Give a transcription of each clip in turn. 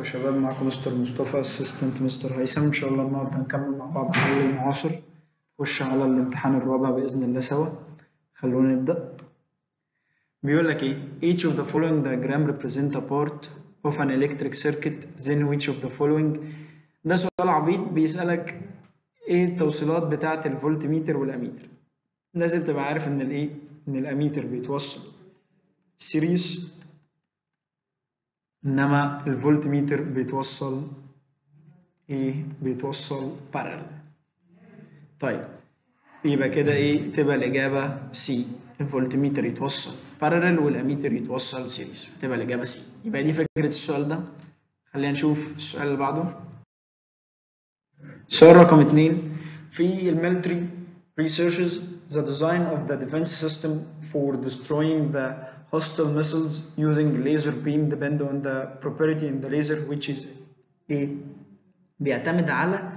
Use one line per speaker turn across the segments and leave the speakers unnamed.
يا شباب معكم مستر مصطفى assistant مستر هيثم. إن شاء الله النهارده هنكمل مع بعض حل المعاصر. نخش على الامتحان الرابع بإذن الله سوا. خلونا نبدأ. بيقول لك إيه؟ Each of the following diagram represent a part of an electric circuit. Then which of the following? ده سؤال عبيط. بيسألك إيه التوصيلات بتاعة ال voltmeter وال ammeter؟ لازم تبقى عارف إن الإيه؟ إن الأميتر بيتوصل. series إنما الفولت ميتر بيتوصل إيه؟ بيتوصل parallel طيب يبقى كده إيه؟ تبقى الإجابة C ال voltmeter يتوصل parallel وال ammeter يتوصل series تبقى الإجابة C يبقى دي فكرة السؤال ده. خلينا نشوف السؤال اللي بعده. سؤال رقم اتنين. في ال military researches the design of the defense system for destroying the hostile missiles using laser beam depend on the property in the laser which is إيه بيعتمد على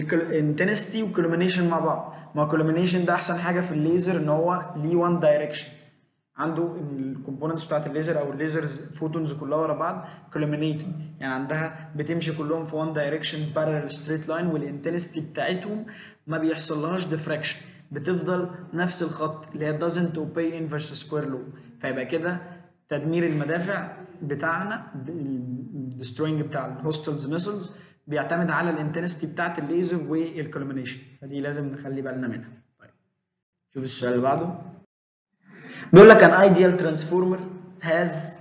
intensity و collimation مع بعض. ما collimation ده أحسن حاجة في الليزر إن هو ليه one direction عنده ال components بتاعت الليزر أو ال lasers photons كلها ورا بعض collimating يعني عندها بتمشي كلهم في one direction parallel straight line وال intensity بتاعتهم ما بيحصلهاش diffraction بتفضل نفس الخط اللي هي doesn't obey inverse square law فيبقى كده تدمير المدافع بتاعنا ال destroying بتاع ال hostiles missiles بيعتمد على ال intensity بتاعت الليزر وال collimation فدي لازم نخلي بالنا منها. طيب. شوف السؤال اللي بعده. بيقول لك an ideal transformer has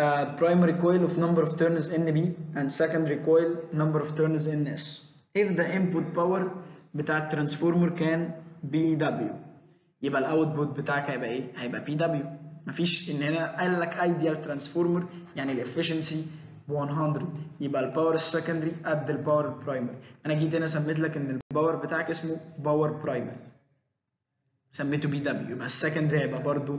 a primary coil of number of turns NP and secondary coil number of turns NS if the input power بتاع ال transformer كان PW يبقى ال output بتاعك هيبقى إيه؟ هيبقى PW مفيش إن هنا قال لك ideal transformer يعني ال efficiency 100 يبقى ال power ال secondary قد ال power ال primary أنا جيت هنا سميت لك إن ال power بتاعك اسمه power primary سميته PW يبقى ال secondary هيبقى برضو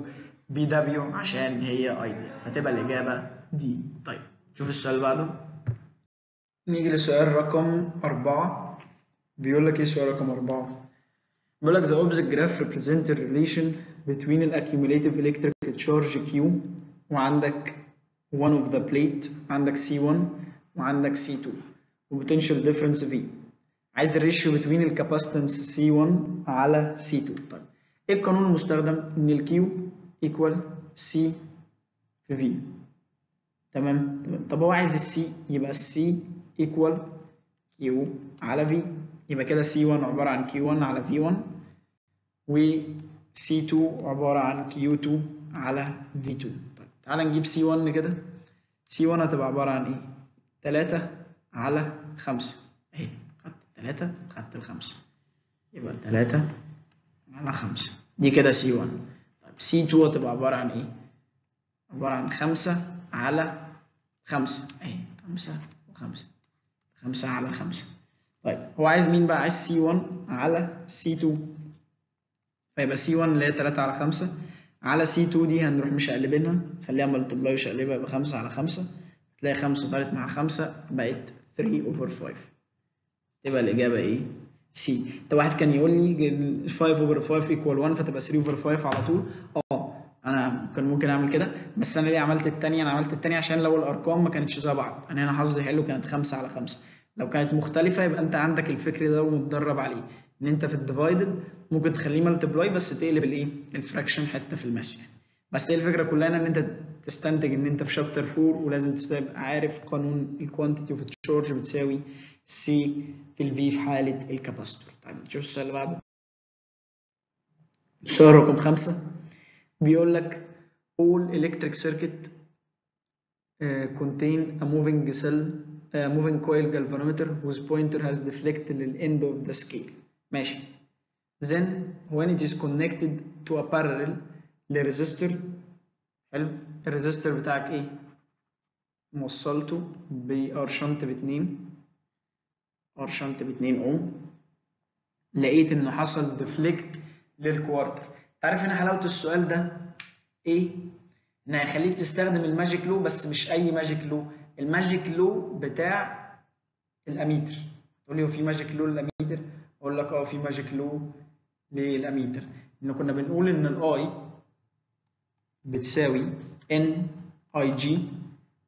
PW عشان هي ideal فتبقى الإجابة دي طيب شوف السؤال بعده. نيجي لسؤال رقم أربعة. بيقول لك إيه سؤال رقم أربعة؟ بيقول لك the opposite graph represent the relation between the accumulative electric charge Q وعندك one of the plate عندك C1 وعندك C2 و potential difference V. عايز ال ratio between ال capacitance C1 على C2 طيب إيه القانون المستخدم؟ إن ال Q equal C في V. تمام؟ تمام. طب هو عايز السي يبقى السي equal Q على V. يبقى كده C1 عبارة عن Q1 على V1 و C2 عبارة عن Q2 على V2 طيب تعال نجيب C1 كده. C1 هتبقى عبارة عن إيه؟ 3 على 5 اهي خدت 3 خدت الخمسة. يبقى 3 على 5 دي كده C1 طيب C2 هتبقى عبارة عن إيه؟ عبارة عن 5 على 5 اهي 5 و5 5 على 5 طيب هو عايز مين بقى؟ عايز C1 على C2 فيبقى C1 اللي هي 3 على 5 على C2 دي هنروح مشقلبينها خليها ملتبلاي وشقلبها يبقى 5 على 5 تلاقي 5 طارت مع 5 بقت 3 اوفر 5 تبقى الإجابة إيه؟ C. طب واحد كان يقول لي 5 over 5 equal 1 فتبقى 3 over 5 على طول. آه أنا كان ممكن أعمل كده. بس أنا ليه عملت الثانية أنا عملت الثانية عشان لو الأرقام ما كانتش زي بعض. أنا هنا حظي حلو كانت 5 على 5 لو كانت مختلفة يبقى أنت عندك الفكر ده ومتدرب عليه. إن أنت في ال divided ممكن تخليه multiply بس تقلب الإيه؟ ال fraction حتة في ال math يعني. بس هي الفكرة كلها إن أنت تستنتج إن أنت في chapter 4 ولازم تبقى عارف قانون ال quantity of ال charge بتساوي C في ال V في حالة ال capacitor طيب نشوف السؤال اللي بعده. السؤال رقم خمسة. بيقول لك all electric circuit uh, contain a moving cell uh, moving coil galvanometer whose pointer has deflected the end of the scale. ماشي. Then when it is connected to a parallel ل resistor حلو. ال resistor بتاعك إيه؟ موصلته بار shunt باتنين. R shunt باتنين أوم. لقيت إنه حصل deflect لل quarter تعرف ان حلاوة السؤال ده؟ إيه؟ ان هيخليك تستخدم ال magic law بس مش أي magic law ال magic law بتاع الاميتر. تقول لي هو في magic law لل ammeter؟ أقول لك أه في magic law لل ammeter. ان كنا بنقول إن ال I بتساوي n Ig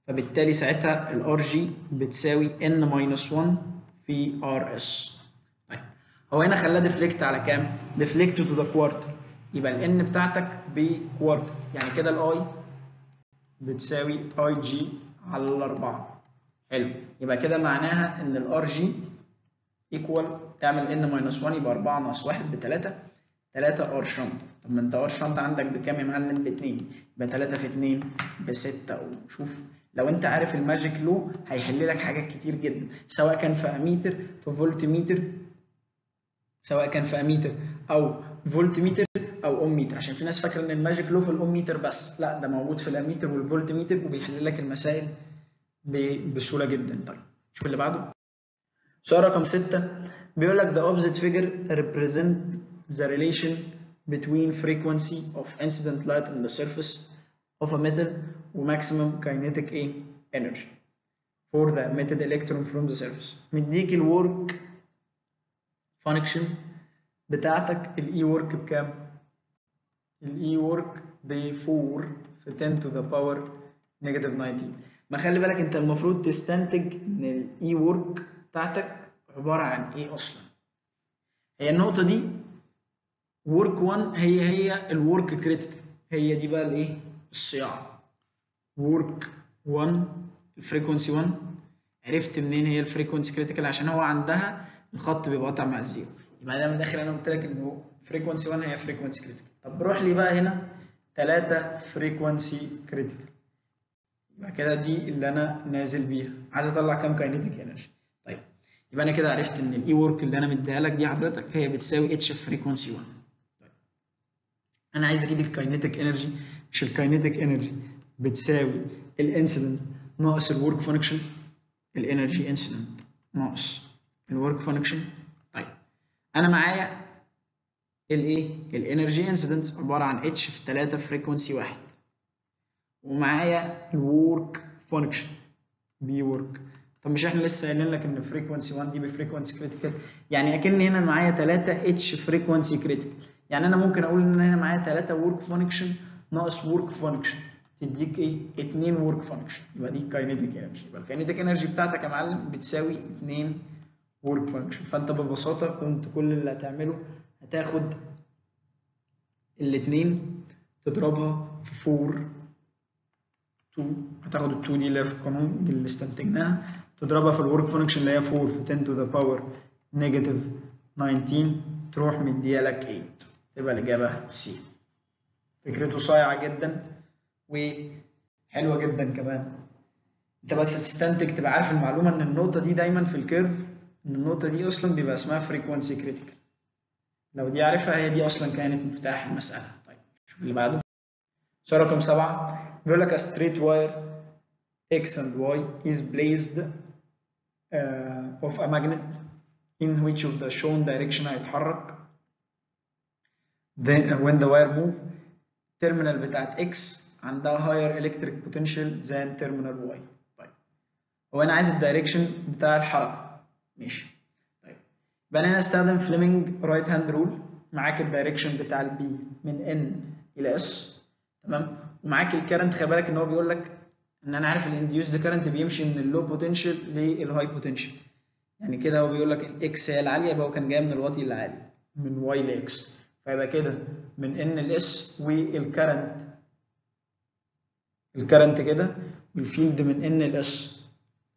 فبالتالي ساعتها ال Rg بتساوي n minus 1 في Rs طيب هو هنا خلاه deflect على كام؟ deflect to the quarter يبقى ال n بتاعتك ب quarter يعني كده الاي بتساوي اي جي على الأربعة. حلو. يبقى كده معناها إن ال Rg equal اعمل n minus 1 يبقى 4 ناقص 1 ب 3 3 R shunt طب ما أنت R shunt عندك بكام يا معلم؟ ب 2 يبقى 3 في 2 ب 6 وشوف لو أنت عارف ال magic law هيحل لك حاجات كتير جدا. سواء كان في اميتر في فولت ميتر سواء كان في اميتر أو فولت ميتر أو ohmmeter. عشان في ناس فاكرة إن ال magic law في ال ohmmeter بس. لا ده موجود في ال ammeter وال voltmeter وبيحل لك المسائل بسهولة جدا. طيب شوف اللي بعده. سؤال رقم 6 بيقول لك the opposite figure represent the relation between frequency of incident light on the surface of a metal و maximum kinetic energy for the emitted electron from the surface. مديك الورك function بتاعتك الاي ورك بكام؟ الاي ورك ب 4 في 10 to the power negative 19 ما خلي بالك انت المفروض تستنتج إن ال E work بتاعتك عبارة عن إيه أصلا. هي النقطة دي work 1 هي هي ال work critical هي دي بقى الإيه؟ الصياعة. work 1 ال frequency 1 عرفت منين هي ال frequency critical عشان هو عندها الخط بيبقى قاطع مع ال zero. يبقى ده من الآخر أنا قلت لك إنه frequency 1 هي frequency critical طب روح لي بقى هنا 3 frequency critical يبقى كده دي اللي أنا نازل بيها. عايز أطلع كام kinetic energy طيب يبقى أنا كده عرفت إن ال E work اللي أنا مديها لك دي حضرتك هي بتساوي h في frequency 1 طيب. أنا عايز أجيب ال kinetic energy مش ال kinetic energy بتساوي ال incident ناقص ال work function ال energy incident ناقص ال work function طيب أنا معايا الايه؟ ال energy incident عبارة عن h في 3 frequency 1 ومعايا ال work function ب E work طب مش إحنا لسه قايلين لك إن frequency 1 دي ب frequency critical يعني أكن هنا معايا 3 h frequency critical يعني أنا ممكن أقول إن أنا معايا 3 work function ناقص work function تديك إيه؟ 2 work function يبقى دي kinetic energy يبقى ال kinetic energy بتاعتك يا معلم بتساوي 2 work function فأنت ببساطة كنت كل اللي هتعمله هتاخد الاثنين تضربها في 4 2 هتاخد ال 2 دي اللي هي في القانون دي اللي استنتجناها. تضربها في ال work function اللي هي 4 في 10 to the power negative 19 تروح مديها لك 8 تبقى الإجابة C فكرته صايعة جدا وحلوة جدا كمان. انت بس تستنتج تبقى عارف المعلومة إن النقطة دي دايما في ال curve إن النقطة دي أصلا بيبقى اسمها frequency critical. لو دي عارفها هي دي أصلا كانت مفتاح المسألة. طيب شوف اللي بعده. سؤال رقم سبعة. بيقول لك straight wire x and y is placed of a magnet in which of the shown direction هيتحرك when the wire move terminal بتاعت x عندها higher electric potential than terminal y طيب هو أنا عايز ال direction بتاع الحركة. ماشي. يبقى أنا أستخدم Fleming right hand rule معاك ال direction بتاع ال B من n إلى s. تمام؟ ومعاك ال current خلي بالك إن هو بيقول لك إن أنا عارف ال induced current بيمشي من ال low potential لل high potential يعني كده هو بيقول لك ال x هي العالية يبقى هو كان جاي من الواطي العالي من y ل x فيبقى كده من n ل s وال current ال current كده وال field من n ل s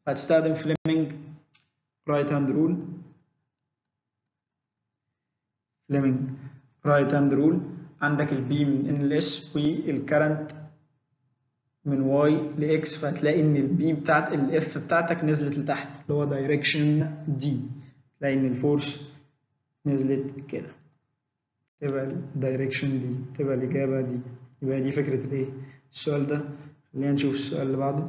هتستخدم Fleming right hand rule Fleming right hand rule عندك البي من ان الاس والكرنت من واي لاكس فهتلاقي إن ال B بتاعت ال F بتاعتك نزلت لتحت اللي هو direction دي تلاقي إن ال force نزلت كده. تبقى ال direction دي تبقى الاجابه دي يبقى دي فكرة الايه السؤال ده خلينا نشوف السؤال اللي بعده.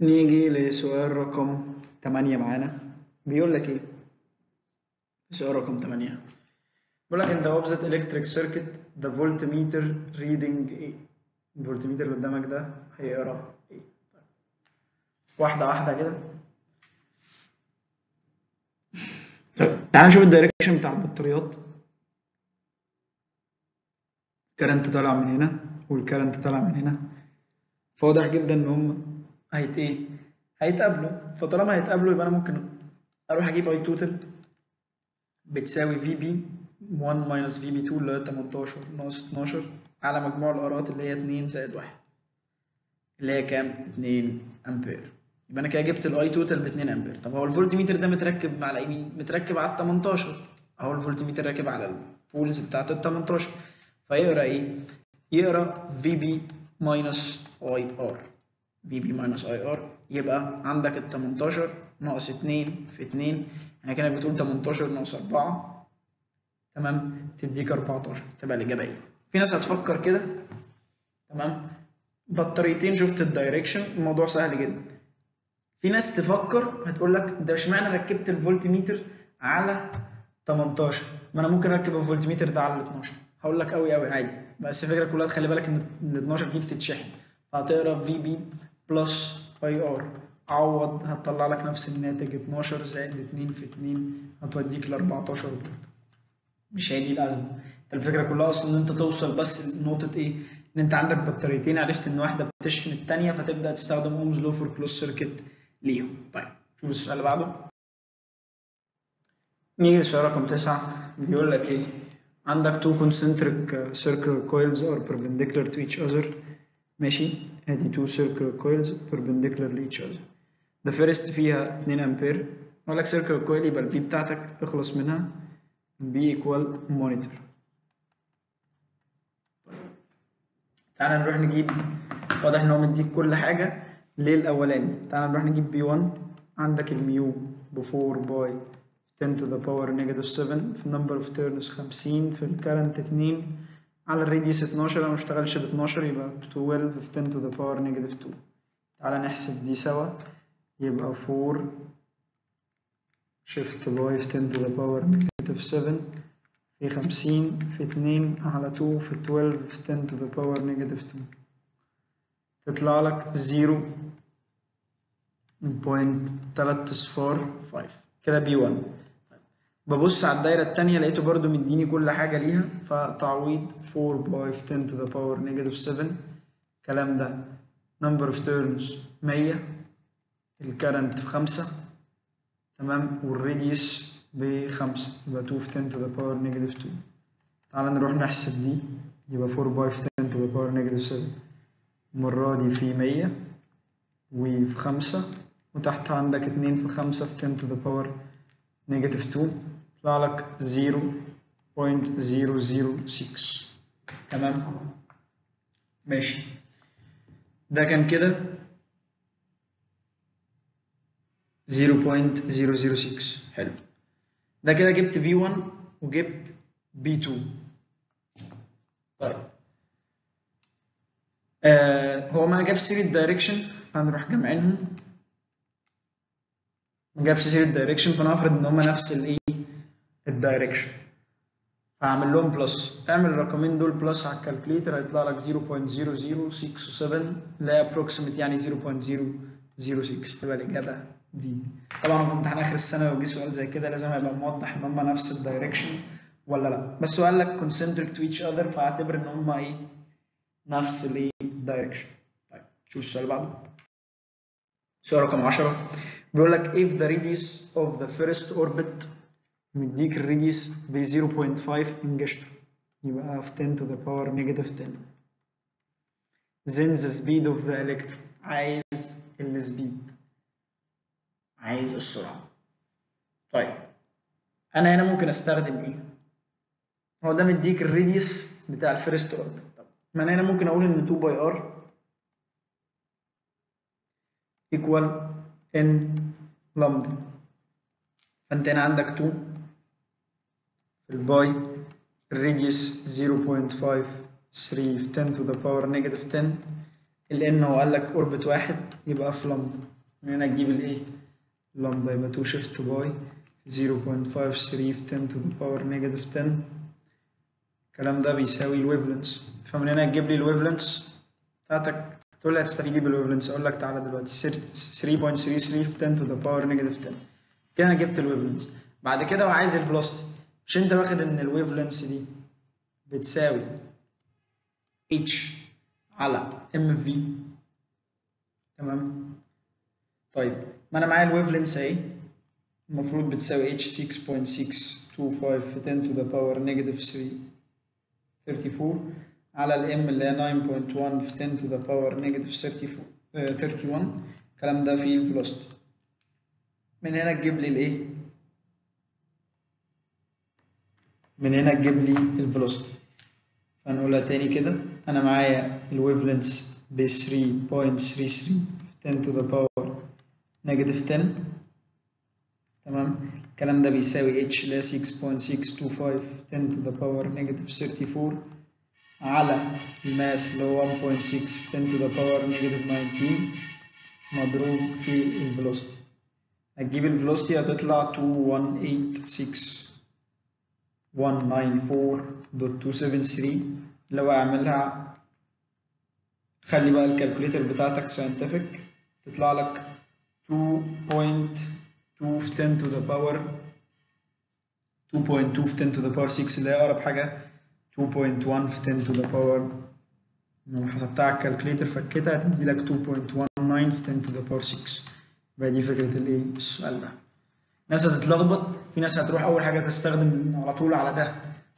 نيجي لسؤال رقم 8 معانا. بيقول لك إيه؟ سؤال رقم 8 بيقول لك in the opposite electric circuit the voltmeter reading إيه الفولتميتر اللي قدامك ده هيقرا إيه واحدة واحدة كده. تعال نشوف ال direction بتاع البطاريات. ال current طالع من هنا وال current طالع من هنا. فواضح جدا إن هم هيت إيه؟ هيتقابلوا. فطالما هيتقابلوا يبقى أنا ممكن أروح أجيب I total بتساوي VB 1 minus VB 2 اللي هي 18 ناقص 12 على مجموع ال R ات اللي هي 2 زائد 1 اللي هي كام؟ 2 أمبير. يبقى أنا كده جبت ال I total ب 2 أمبير. طب هو الفولت ميتر ده متركب على مين متركب على ال 18 أهو الفولت ميتر راكب على ال poles بتاعت ال 18 فيقرأ إيه؟ يقرأ في بي ماينس اي ار في بي ماينس اي ار يبقى عندك ال 18 ناقص 2 في 2 إحنا كده بتقول 18 ناقص 4 تمام؟ تديك 14 تبقى الإجابة إيه؟ في ناس هتفكر كده تمام؟ بالطريقتين شفت ال direction الموضوع سهل جدا. في ناس تفكر هتقول لك انت اشمعنى ركبت الفولت ميتر على 18 ما أنا ممكن أركب الفولت ميتر ده على 12 هقول لك قوي قوي عادي. بس الفكرة كلها تخلي بالك إن ال 12 دي بتتشحن. فهتقرأ VB plus IR عوض هتطلع لك نفس الناتج 12 زائد 2 في 2 هتوديك ل 14 برضه مش هي دي الأزمة. الفكرة كلها أصلا إن أنت توصل بس لنقطة إيه؟ إن أنت عندك بطاريتين عرفت إن واحدة بتشحن الثانية فتبدأ تستخدم Ohm's law for closed circuit ليهم. طيب شوف السؤال اللي بعده. نيجي للسؤال رقم 9 بيقول لك إيه؟ عندك two concentric circular coils are perpendicular to each other. ماشي؟ أدي two circular coils perpendicular to other. The first فيها 2 أمبير. أقول لك circular coil يبقى ال B بتاعتك اخلص منها. B equal monitor. تعال نروح نجيب واضح إن هو مديك كل حاجة ليه الاولاني تعال نروح نجيب B 1 عندك ال mu ب 4 pi 10 to the power negative 7 في number of turns 50 في ال current 2 على ال radius 12 أنا ما اشتغلش ب 12 يبقى 12 في 10 to the power negative 2 تعال نحسب دي سوا. يبقى 4 shift pi 10 to the power negative 7 في 50 في 2 على 2 في 12 في 10 to the power negative 2 تطلع لك 0.3 صفار 5 كده B 1 ببص على الدايرة التانية لقيته برضو مديني كل حاجة ليها فتعويض 4 pi 10 to the power negative 7 الكلام ده. Number of turns 100 الكرنت 5 تمام؟ والراديوس بخمسة يبقى 2 في 10 to the power negative 2 تعال نروح نحسب دي يبقى 4 باي في 10 to the power negative 7 المرة دي في 100 وفي 5 وتحت عندك 2 في 5 في 10 to the power negative 2 يطلع لك 0.006 تمام؟ ماشي. ده كان كده. 0.006 حلو. ده كده جبت B1 وجبت B2 طيب. آه هو ما جابش سيرة direction فهنروح جامعينهم ما جابش سيرة direction فنفرض إن هما نفس الايه ال direction فهعمل لهم plus اعمل الرقمين دول plus على ال calculator هيطلع لك 0.0067 اللي هي approximate يعني 0.006 تبقى الإجابة دي. طبعا في امتحان اخر السنة لو جه سؤال زي كده لازم يبقى موضح إن هم نفس ال direction ولا لأ. بس هو قال لك concentric to each other فاعتبر إن هم إيه؟ نفس الايه direction طيب شوف السؤال اللي بعده. سؤال رقم 10 بيقول لك if the radius of the first orbit مديك ال radius ب 0.5 انجشتر يبقى في 10 to the power negative 10 then the speed of the electron. عايز ال speed عايز السرعة. طيب أنا هنا ممكن أستخدم إيه؟ هو ده مديك ال radius بتاع ال first orbit. طب ما أنا هنا ممكن أقول إن 2 pi r equal n lambda. فأنت هنا عندك 2 في ال pi ال radius 0.53 في 10 to the power negative 10 ال n هو قال لك orbit واحد يبقى في لامدا. من هنا تجيب الإيه؟ لامدا يبقى 2 shift pi 0.53 في 10 to the power negative 10 الكلام ده بيساوي ال wavelength. فمن هنا تجيب لي ال wavelength. بتاعتك تقول لي هتستفيد إيه بال wavelength؟ أقول لك تعالى دلوقتي. 3.33 في 10 to the power negative 10 كده أنا جبت ال wavelength. بعد كده هو عايز ال velocity. مش أنت واخد إن ال wavelength دي بتساوي h على mv تمام؟ طيب. ما أنا معايا ال wavelength أهي. المفروض بتساوي h 6.625 في 10 to the power negative 3 34 على ال m اللي هي 9.1 في 10 to the power negative 34 آه 31 الكلام ده في ال velocity من هنا تجيب لي الإيه؟ من هنا تجيب لي ال velocity فنقولها تاني كده. أنا معايا ال wavelength ب 3.33 في 10 to the power negative 10 تمام الكلام ده بيساوي h هي 6.625 10 to the power negative 34 على ال mass اللي هو 1.6 في 10 to the power negative 19 مضروب في ال velocity هتجيب ال velocity هتطلع 2186.194.273 لو اعملها خلي بقى ال calculator بتاعتك scientific تطلع لك 2.2 في 10 to the power 2.2 في 10 to the power 6 اللي هي أقرب حاجة. 2.1 في 10 to the power. لو حسبتها على ال calculator فكيتها هتدي لك 2.19 في 10 to the power 6 يبقى دي فكرة الإيه؟ السؤال ده. ناس هتتلخبط. في ناس هتروح أول حاجة تستخدم على طول على ده.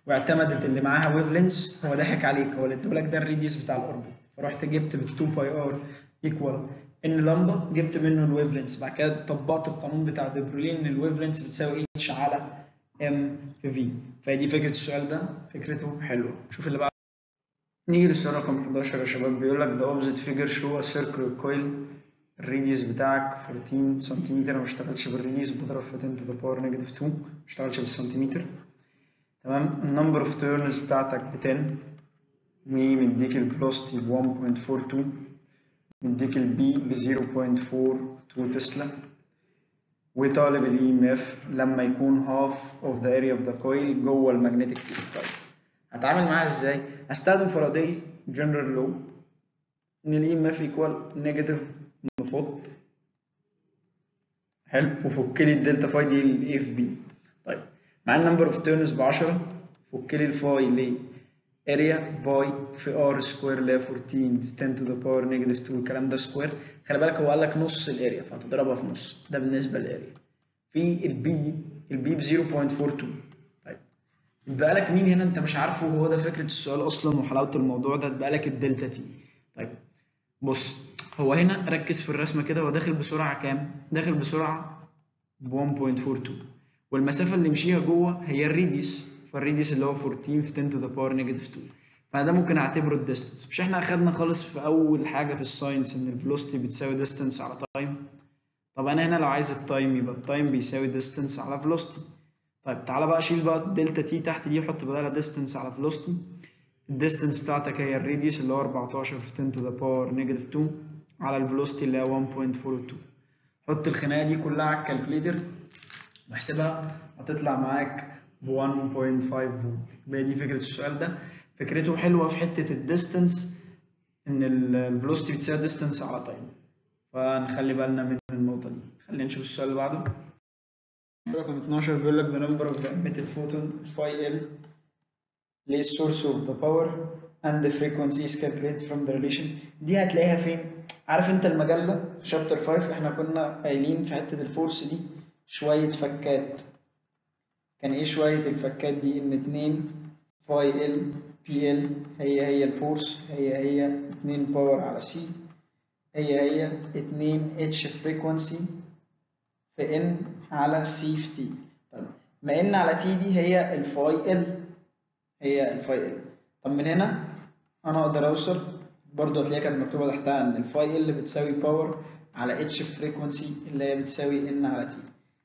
واعتمدت اللي معاها wavelength هو ضحك عليك. هو اللي ادولك ده ال radius بتاع ال orbit فرحت جبت بال 2 pi r equal n lambda جبت منه ال wave length بعد كده طبقت القانون بتاع دي برولي إن ال wave length بتساوي h على m v في فدي فكرة السؤال ده. فكرته حلوة. شوف اللي بعد. نيجي للسؤال رقم 11 يا شباب. بيقول لك opposite figure show a circular coil. ال radius بتاعك 14 سنتيمتر ما اشتغلش بال radius. بضرب في 10 to the power negative 2 ما اشتغلش بالسنتيمتر تمام. ال number of turns بتاعتك ب 10 ومديك ال velocity ب 1.42 مديك ال B ب 0.42 تسلا. وطالب ال emf لما يكون half of the area of the coil جوه ال magnetic field. طيب هتعامل معاها إزاي؟ هستخدم Faraday general law إن ال emf equal negative نفض حلو. وفك لي ال delta phi دي ال A في B طيب مع ال number of turns ب 10 فك لي ال phi ليه؟ area pi في r square اللي هي 14 في 10 to the power negative 2 الكلام ده square خلي بالك هو قال لك نص ال area فهتضربها في نص ده بالنسبة لل area في ال B ال B ب 0.42 طيب يبقى لك مين هنا انت مش عارفه هو ده فكره السؤال أصلا وحلاوه الموضوع ده يبقى لك ال delta t طيب بص هو هنا ركز في الرسمه كده هو داخل بسرعة كام داخل بسرعة ب 1.42 والمسافه اللي مشيها جوه هي ال radius فال radius اللي هو 14 في 10 to the power negative 2 فده ممكن اعتبره ال distance مش إحنا اخدنا خالص في أول حاجة في ال science إن ال velocity بتساوي distance على time طب أنا هنا لو عايز ال time يبقى ال time بيساوي distance على velocity طيب تعالى بقى اشيل بقى ال delta t تحت دي وحط بدالها distance على velocity ال distance بتاعتك هي ال radius اللي هو 14 في 10 to the power negative 2 على ال velocity اللي هي 1.42 حط الخناقة دي كلها على ال calculator واحسبها هتطلع معاك ب 1.5 فولت يبقى دي فكرة السؤال ده. فكرته حلوة في حتة ال distance إن ال velocity بتساوي distance على time فنخلي بالنا من النقطة دي. خلينا نشوف السؤال اللي بعده. رقم 12 بيقول لك the number of the emitted photon phi l is source of the power and the frequency is calculated from the relation. دي هتلاقيها فين؟ عارف أنت المجلة في chapter 5 إحنا كنا قايلين في حتة ال force دي شوية فكات. كان إيه شوية الفكات دي؟ إن اتنين phi l P l هي هي ال force هي هي اتنين power على c هي هي اتنين h frequency في n على c في t طب ما n على t دي هي ال phi l هي ال phi l طب من هنا أنا أقدر أوصل برضو هتلاقيها كانت مكتوبة تحتها إن ال phi l بتساوي power على h frequency اللي هي بتساوي n على t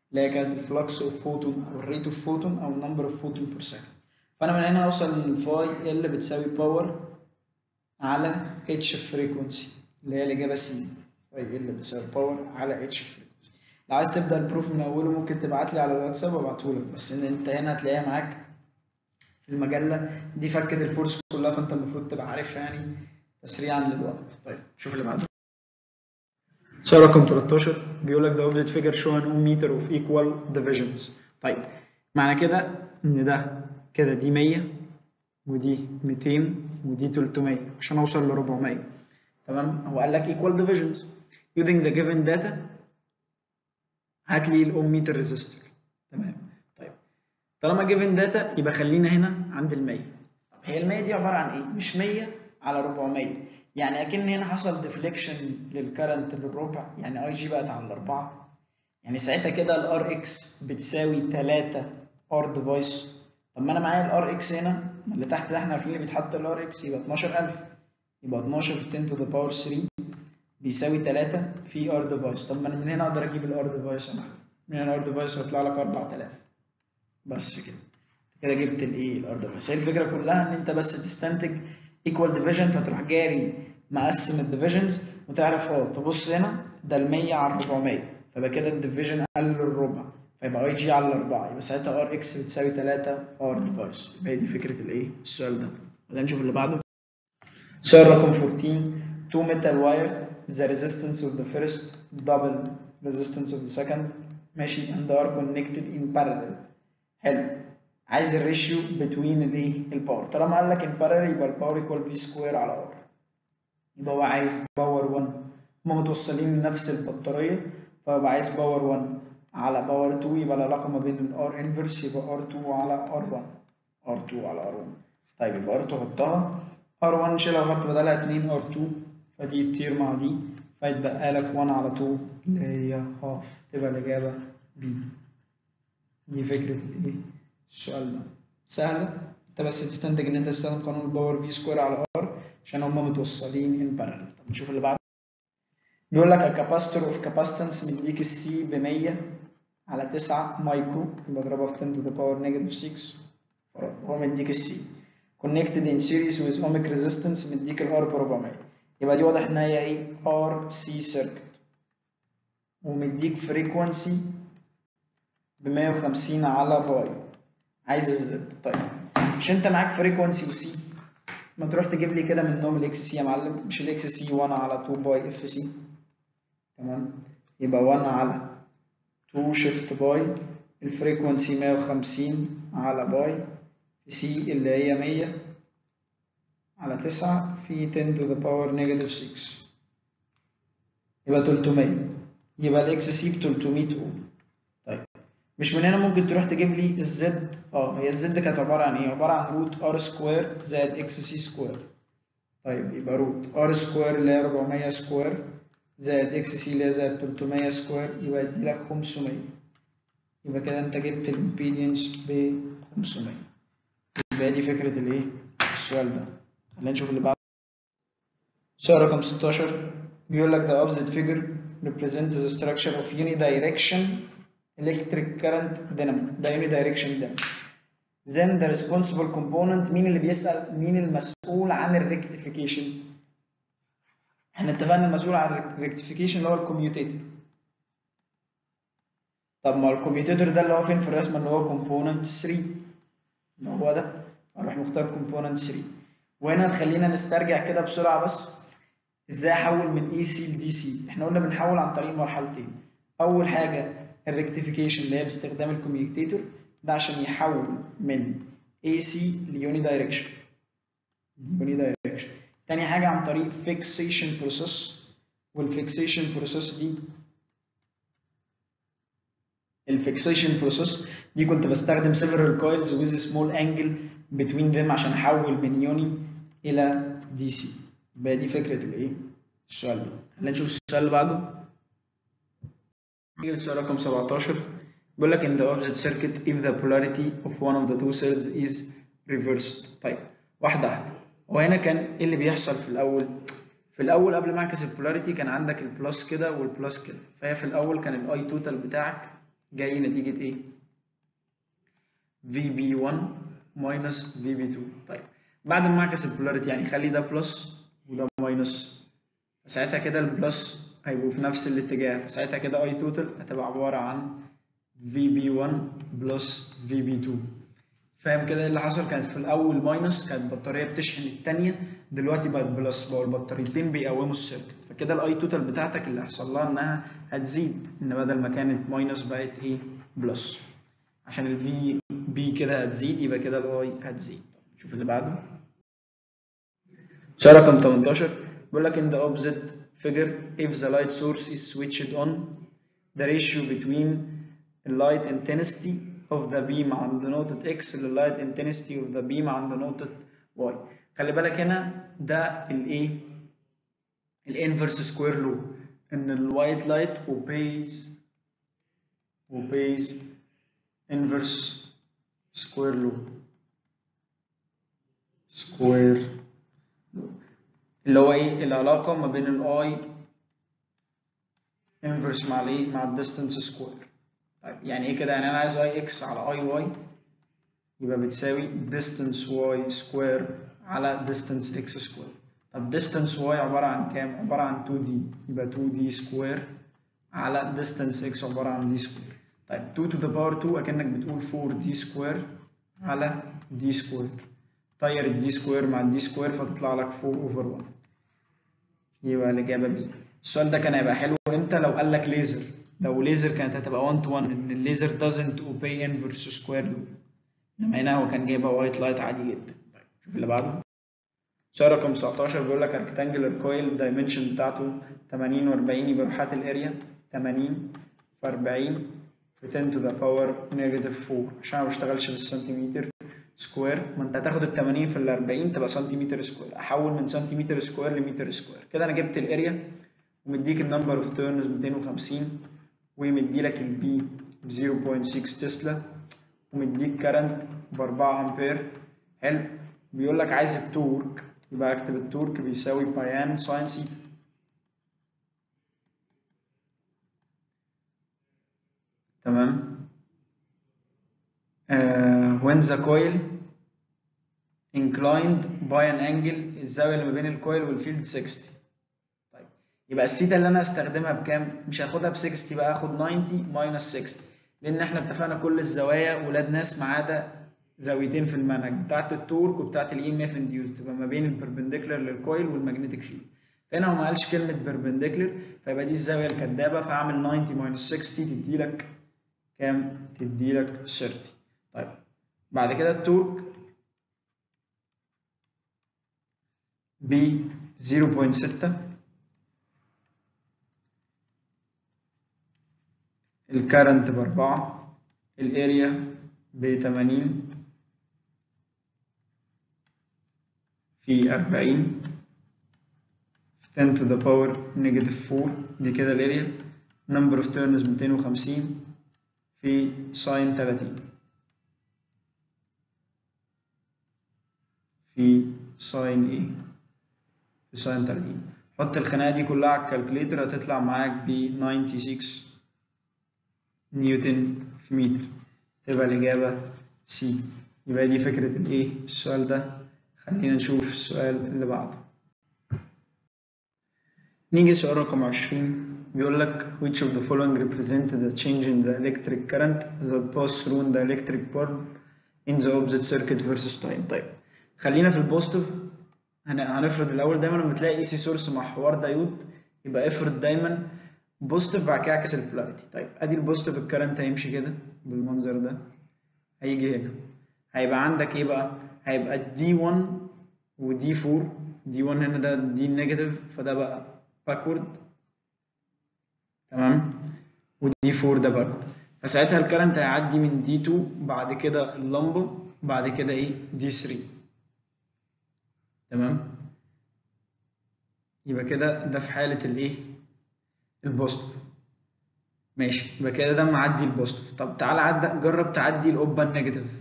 اللي هي كانت ال flux of photon أو ال rate of photon أو ال number of photon per second فانا من هنا اوصل ان ال phi l بتساوي power على h frequency اللي هي الاجابه C phi l بتساوي power على h frequency لو عايز تبدا ال proof من اوله ممكن تبعت لي على الواتساب وابعته لك بس ان انت هنا هتلاقيها معاك في المجله دي فكه ال force كلها فانت المفروض تبقى عارفها يعني تسريعا للوقت طيب شوف اللي بعده سؤال رقم 13 بيقول لك the opposite figure show an ohmmeter of equal divisions. طيب معنى كده إن ده كده دي 100 ودي 200 ودي 300 عشان أوصل ل 400 تمام؟ هو قال لك equal divisions. Using the given data هات لي ال ohmmeter resistor تمام؟ طيب. طالما given data يبقى خلينا هنا عند ال 100 طب هي ال 100 دي عبارة عن إيه؟ مش 100 على 400 يعني اكن هنا حصل deflection لل current للربع. يعني اي جي بقت على الأربعة. يعني ساعتها كده ال Rx بتساوي 3 R device طب ما أنا معايا ال Rx هنا. اللي تحت ده إحنا عارفين اللي بيتحط ال Rx يبقى 12000 يبقى 12 في 10 to the power 3 بيساوي 3 في R device طب ما أنا من هنا أقدر أجيب ال R device محمد من هنا ال R device هيطلع لك 4000 بس كده. كده جبت الايه ال R device هي الفكرة كلها إن أنت بس تستنتج equal division فتروح جاري مقسم ال divisions وتعرف آه تبص هنا ده ال 100 على 400 فيبقى كده ال division قل للربع. فيبقى اي جي على الأربعة. يبقى ساعتها Rx بتساوي 3 R device يبقى دي فكرة الايه السؤال ده. ولا نشوف اللي بعده. سؤال رقم 14 two metal wire the resistance of the first double resistance of the second. ماشي. And are connected in parallel. حلو. عايز ال ratio between الايه ال power طالما قال لك in parallel يبقى ال power equal v square على r. يبقى هو عايز power 1 هما متوصلين لنفس البطارية فيبقى عايز power 1 على power 2 يبقى العلاقة ما بين ال R inverse يبقى r2 على r1 r2 على r1 طيب يبقى r2 حطها. R1 شيلها وحط بدلها 2 r2 فدي تطير مع دي. فيتبقى لك 1 على 2 اللي هي half تبقى الإجابة B. دي فكرة الإيه؟ السؤال ده. سهلة؟ أنت بس تستنتج إن أنت تستخدم قانون ال power V square على عشان هما متوصلين in parallel. طب نشوف اللي بعده. بيقول لك a capacitor of capacitance مديك ال C ب 100 على 9 مايكرو بضربها في 10 to the power negative 6 هو مديك ال C connected in series with ohmic resistance مديك ال R ب 400 يبقى دي واضح ان هي إيه؟ RC circuit ومديك frequency ب 150 على π عايز ال Z. طيب مش أنت معاك frequency و C ما تروح تجيب لي كده منهم ال XC يا معلم؟ مش الاكس سي 1 على 2 باي اف سي تمام؟ يبقى 1 على 2 shift π ال frequency 150 على π C اللي هي 100 على 9 في 10 to the power negative 6 يبقى 300 يبقى ال XC ب 300 أوم مش من هنا ممكن تروح تجيب لي الزد آه هي الزد كانت عبارة عن إيه؟ عبارة عن root R square زائد XC square طيب يبقى root R square اللي هي 400 square زائد XC اللي هي زائد 300 square يبقى يدي لك 500 يبقى كده أنت جبت ال impedance ب 500 يبقى دي فكرة الإيه؟ السؤال ده. خلينا نشوف اللي بعده. سؤال رقم 16 بيقول لك the opposite figure represents the structure of unidirection electric current dynamo ده unidirection dynamo then the responsible component مين اللي بيسأل؟ مين المسؤول عن ال rectification إحنا اتفقنا المسؤول عن ال rectification اللي هو ال commutator طب ما ال commutator ده اللي هو فين في الرسمه اللي هو component 3 اللي هو ده. أروح مختار component 3 وهنا تخلينا نسترجع كده بسرعة بس. إزاي أحول من اي سي لدي سي إحنا قلنا بنحول عن طريق مرحلتين. أول حاجة ال rectification اللي هي باستخدام ال commutator ده عشان يحول من AC ل unidirection unidirection تاني حاجة عن طريق fixation process وال fixation process دي ال fixation process دي كنت بستخدم coils with a small angle between them عشان أحول من uni إلى DC يبقى دي فكرة الإيه؟ السؤال ده. خلينا نشوف السؤال اللي بعده. نيجي للسؤال رقم 17 بيقول لك in the opposite circuit if the polarity of one of the two cells is reversed. طيب واحدة واحدة. هو هنا كان إيه اللي بيحصل في الأول؟ في الأول قبل ما اعكس ال polarity كان عندك ال plus كده وال plus كده. فهي في الأول كان ال I total بتاعك جاي نتيجة إيه؟ VB 1 minus VB 2 طيب بعد ما اعكس البولاريتي يعني خلي ده plus وده minus فساعتها كده ال plus هيبقوا في نفس الاتجاه. فساعتها كده I total هتبقى عبارة عن VB 1 plus VB 2 فاهم كده إيه اللي حصل؟ كانت في الأول minus كانت البطاريه بتشحن الثانية دلوقتي بقت plus بقوا البطاريتين بيقوموا ال circuit. فكده ال I total بتاعتك اللي هيحصل لها إنها هتزيد إن بدل ما كانت minus بقت إيه؟ plus عشان ال VB كده هتزيد يبقى كده ال I هتزيد. شوف اللي بعده. سؤال رقم 18 بيقول لك in the opposite figure if the light source is switched on the ratio between the light intensity of the beam عند نقطة X ل light intensity of the beam عند نقطة Y خلي بالك هنا ده الايه الانفرس سكوير لو ان الوايت لايت obeys obeys inverse square law square اللي هو إيه؟ العلاقة ما بين ال I inverse مع الايه مع ال distance square طيب يعني إيه كده؟ يعني أنا عايز IX على IY يبقى بتساوي distance y square على distance x square. طب distance y عبارة عن كام؟ عبارة عن 2d يبقى 2d square على distance x عبارة عن d square. طيب 2 to the power 2 أكنك بتقول 4d square على d square. طير ال d square مع ال d square فتطلع لك 4 over 1 يبقى الإجابة B السؤال ده كان هيبقى حلو. إمتى لو قال لك ليزر لو ليزر كانت هتبقى 1 to 1 إن الليزر doesn't obey inverse square law إنما هنا هو كان جايبها white light عادي جدا. طيب شوف اللي بعده. سؤال رقم 19 بيقول لك rectangular coil ال dimension بتاعته 80 و40 يبقى روح هات ال area 80 في 40 في 10 to the power negative 4 عشان ما بشتغلش بالسنتيمتر square ما انت هتاخد ال 80 في ال 40 تبقى سنتيمتر square أحول من سنتيمتر square لمتر square كده أنا جبت ال area ومديك ال number of turns 250 ومديلك ال B ب 0.6 تسلا ومديك current ب 4 آمبير. حلو. بيقول لك عايز ال torque. يبقى اكتب ال torque بيساوي BIAN sin theta تمام. When the coil inclined by an angle الزاوية اللي ما بين ال coil وال field 60 طيب يبقى السيتا اللي أنا هستخدمها بكام؟ مش هاخدها ب 60 بقى هاخد 90 minus 60 لأن إحنا اتفقنا كل الزوايا ولاد ناس ما عدا زاويتين في المنهج بتاعت ال torque وبتاعت ال EMF induced تبقى ما بين ال perpendicular لل coil وال magnetic field فهنا هو ما قالش كلمة perpendicular فيبقى دي الزاوية الكدابة فاعمل 90 minus 60 تدي لك كام؟ تدي لك 30 طيب بعد كده ال torque ب 0.6 ال current بأربعة ال area ب 80 في 40 في 10 to the power negative 4 دي كده ال area number of turns 250 في sin 30 في sin إيه في sin 30 حط الخناقة دي كلها على ال calculator هتطلع معاك ب 96 نيوتن في متر. تبقى الإجابة C يبقى دي فكرة الإيه السؤال ده خلينا نشوف السؤال اللي بعده. نيجي سؤال رقم 20 بيقول لك which of the following represent the change in the electric current that pass through the electric bulb in the opposite circuit versus time? طيب. خلينا في ال positive. هنفرض الأول دايما لما تلاقي AC source مع حوار دايود يبقى افرض دايما positive بعد كده اعكس ال polarity طيب أدي ال positive ال current هيمشي كده بالمنظر ده. هيجي هنا. هيبقى عندك إيه بقى؟ هيبقى D 1 و D 4 D 1 هنا ده دي ال negative فده بقى backward تمام؟ و D 4 ده backward فساعتها ال current هيعدي من D 2 بعد كده اللمبه بعد كده إيه؟ D 3 تمام؟ يبقى كده ده في حالة الإيه؟ ال positive ماشي. يبقى كده ده معدي ال positive طب تعالى عد جرب تعدي القبة ال negative.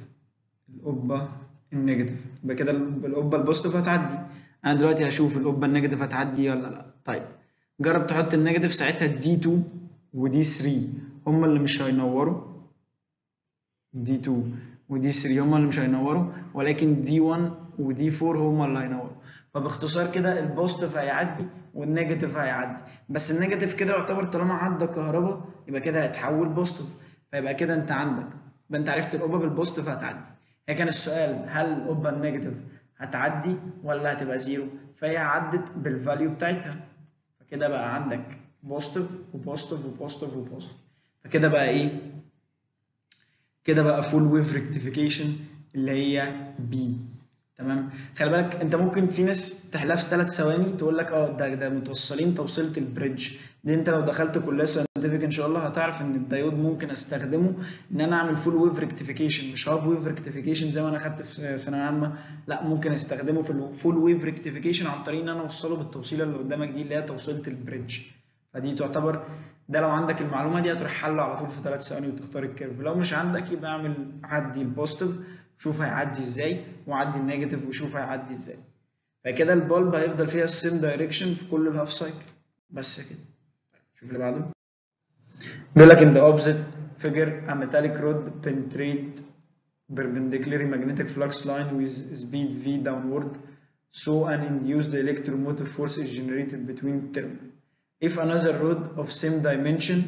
القبة ال negative. يبقى كده القبة ال positive هتعدي. أنا دلوقتي هشوف القبة ال negative هتعدي ولا لأ. طيب. جرب تحط ال negative ساعتها D 2 و D 3 هما اللي مش هينوروا. D 2 و D 3 هما اللي مش هينوروا. ولكن D 1 و D 4 هما اللي هينوروا. فباختصار كده ال positive هيعدي وال negative هيعدي. بس ال negative كده يعتبر طالما عدى كهرباء يبقى كده هيتحول positive فيبقى كده انت عندك. يبقى انت عرفت القبة بال positive هتعدي. هي كان السؤال هل القبة ال negative هتعدي ولا هتبقى zero فهي عدت بال value بتاعتها. فكده بقى عندك positive و positive و positive و positive فكده بقى إيه؟ كده بقى full wave rectification اللي هي B تمام؟ خلي بالك انت ممكن في ناس تحلها في ثلاث ثواني تقول لك آه ده ده متوصلين توصيلة ال bridge. دي انت لو دخلت كلية scientific ان شاء الله هتعرف ان الدايود ممكن استخدمه إن أنا أعمل full wave rectification مش half wave rectification زي ما أنا خدت في ثانوية عامة. لا ممكن استخدمه في ال full wave rectification عن طريق إن أنا أوصله بالتوصيلة اللي قدامك دي اللي هي توصيلة ال bridge. فدي تعتبر ده لو عندك المعلومة دي هتروح حله على طول في ثلاث ثواني وتختار ال curve لو مش عندك يبقى اعمل عدي ال positive شوف هيعدي إزاي وعدي ال negative وشوف هيعدي إزاي فكده ال bulb هيفضل فيها ال same direction في كل ال half cycle بس كده شوف اللي بعده بيقول لك in the opposite figure a metallic rod penetrate perpendicularly magnetic flux line with speed v downward so an induced electromotive force is generated between terminals if another rod of same dimension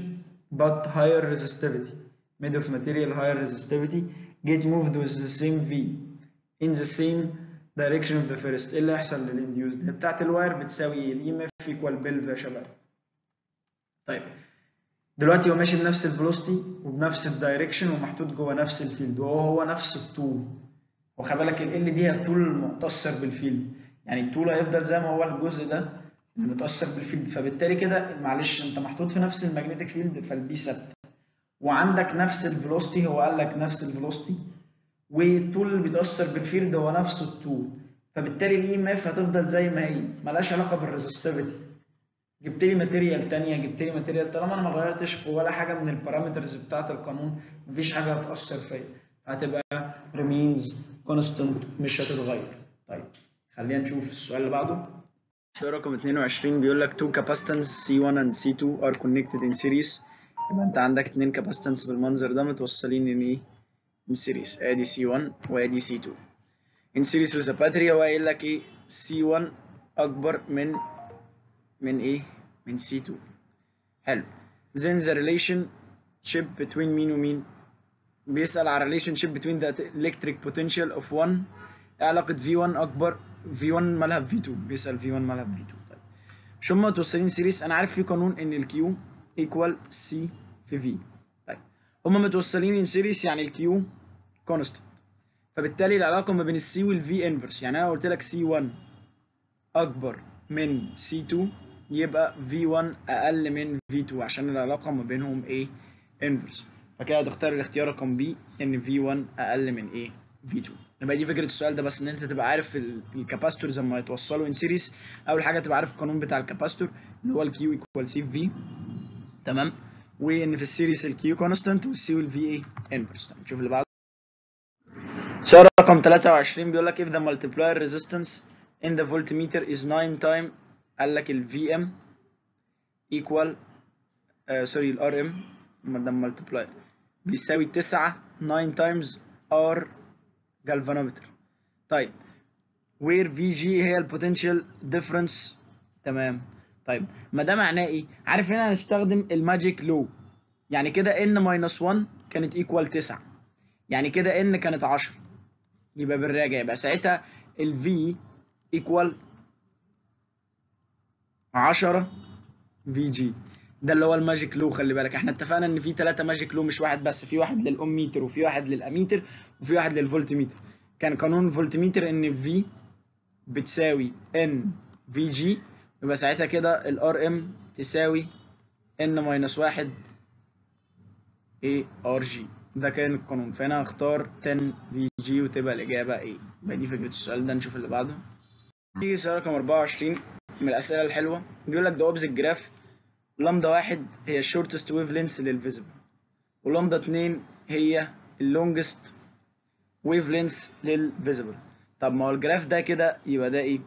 but higher resistivity made of material higher resistivity get moved with the same V in the same direction of the first. إيه اللي هيحصل لل induced هي بتاعت ال wire بتساوي EMF equal BLV يا شباب طيب. دلوقتي هو ماشي بنفس ال velocity وبنفس ال direction ومحطوط جوه نفس ال field وهو هو نفس الطول وخلي بالك L دي هي الطول المتاثر بال field يعني الطول هيفضل زي ما هو الجزء ده متأثر بال field فبالتالي كده معلش أنت محطوط في نفس ال magnetic field فال B ثابته وعندك نفس ال velocity هو قال لك نفس ال velocity والطول اللي بيتأثر بال field هو نفس الطول. فبالتالي ال EMF هتفضل زي ما هي ملهاش علاقة بال resistivity جبت لي material ثانية جبت لي material طالما أنا ما غيرتش في ولا حاجة من ال parameters بتاعة القانون مفيش حاجة هتأثر فيا. هتبقى remains constant مش هتتغير. طيب خلينا نشوف السؤال اللي بعده. السؤال رقم 22 بيقول لك two capacitance C1 and C2 are connected in series. يبقى انت عندك اتنين capacitance بالمنظر ده متوصلين in إيه؟ in series ادي C 1 وادي C 2 in series with battery هو قايل لك إيه؟ C 1 أكبر من من إيه؟ من C 2 حلو. Then the relationship between مين ومين؟ بيسأل على relationship between the electric potential of one. علاقة V1 أكبر؟ V1 مالها ب V2 بيسأل V1 مالها ب V2 طيب. مش هما متوصلين series أنا عارف في قانون إن ال Q equal C في V. طيب. هما متوصلين in series يعني ال Q constant فبالتالي العلاقة ما بين ال C وال V inverse يعني أنا قلت لك C1 أكبر من C2 يبقى V1 أقل من V2 عشان العلاقة ما بينهم إيه inverse فكده هتختار الاختيار رقم B إن V1 أقل من إيه V2 يبقى دي فكرة السؤال ده بس إن أنت تبقى عارف ال capacitors لما يتوصلوا in series أول حاجة تبقى عارف القانون بتاع ال capacitor اللي هو ال Q equal CV تمام؟ وإن في السيريس الكيو كونستانت والسي والفي إيه inverse نشوف اللي بعده. سؤال رقم 23 بيقول لك if the multiplier resistance in the voltmeter is 9 time قال لك ال VM equal uh, sorry ال RM ده multiplier بيساوي 9 9 times R galvanometer. طيب where VG هي ال potential difference تمام. طيب ما ده معناه إيه؟ عارف هنا هنستخدم ال magic law. يعني كده n minus 1 كانت equal 9 يعني كده n كانت 10 يبقى بالراجع يبقى ساعتها ال v equal 10 VG ده اللي هو ال magic لو خلي بالك. إحنا اتفقنا إن في ثلاثة magic لو مش واحد بس. في واحد للأميتر وفي واحد للأوميتر وفي واحد للفولتميتر. كان قانون الفولتميتر إن V بتساوي n VG يبقى ساعتها كده ال Rm تساوي n minus واحد اي RG ده كان القانون. فهنا هختار 10 VG وتبقى الإجابة إيه يبقى دي فكرة السؤال ده نشوف اللي بعده. نيجي سؤال رقم 24 من الأسئلة الحلوة. بيقول لك ده opposite graph lambda واحد هي ال shortest wavelength لل visible و lambda اتنين هي ال longest wavelength لل visible طب ما هو ال graph ده كده يبقى ده إيه؟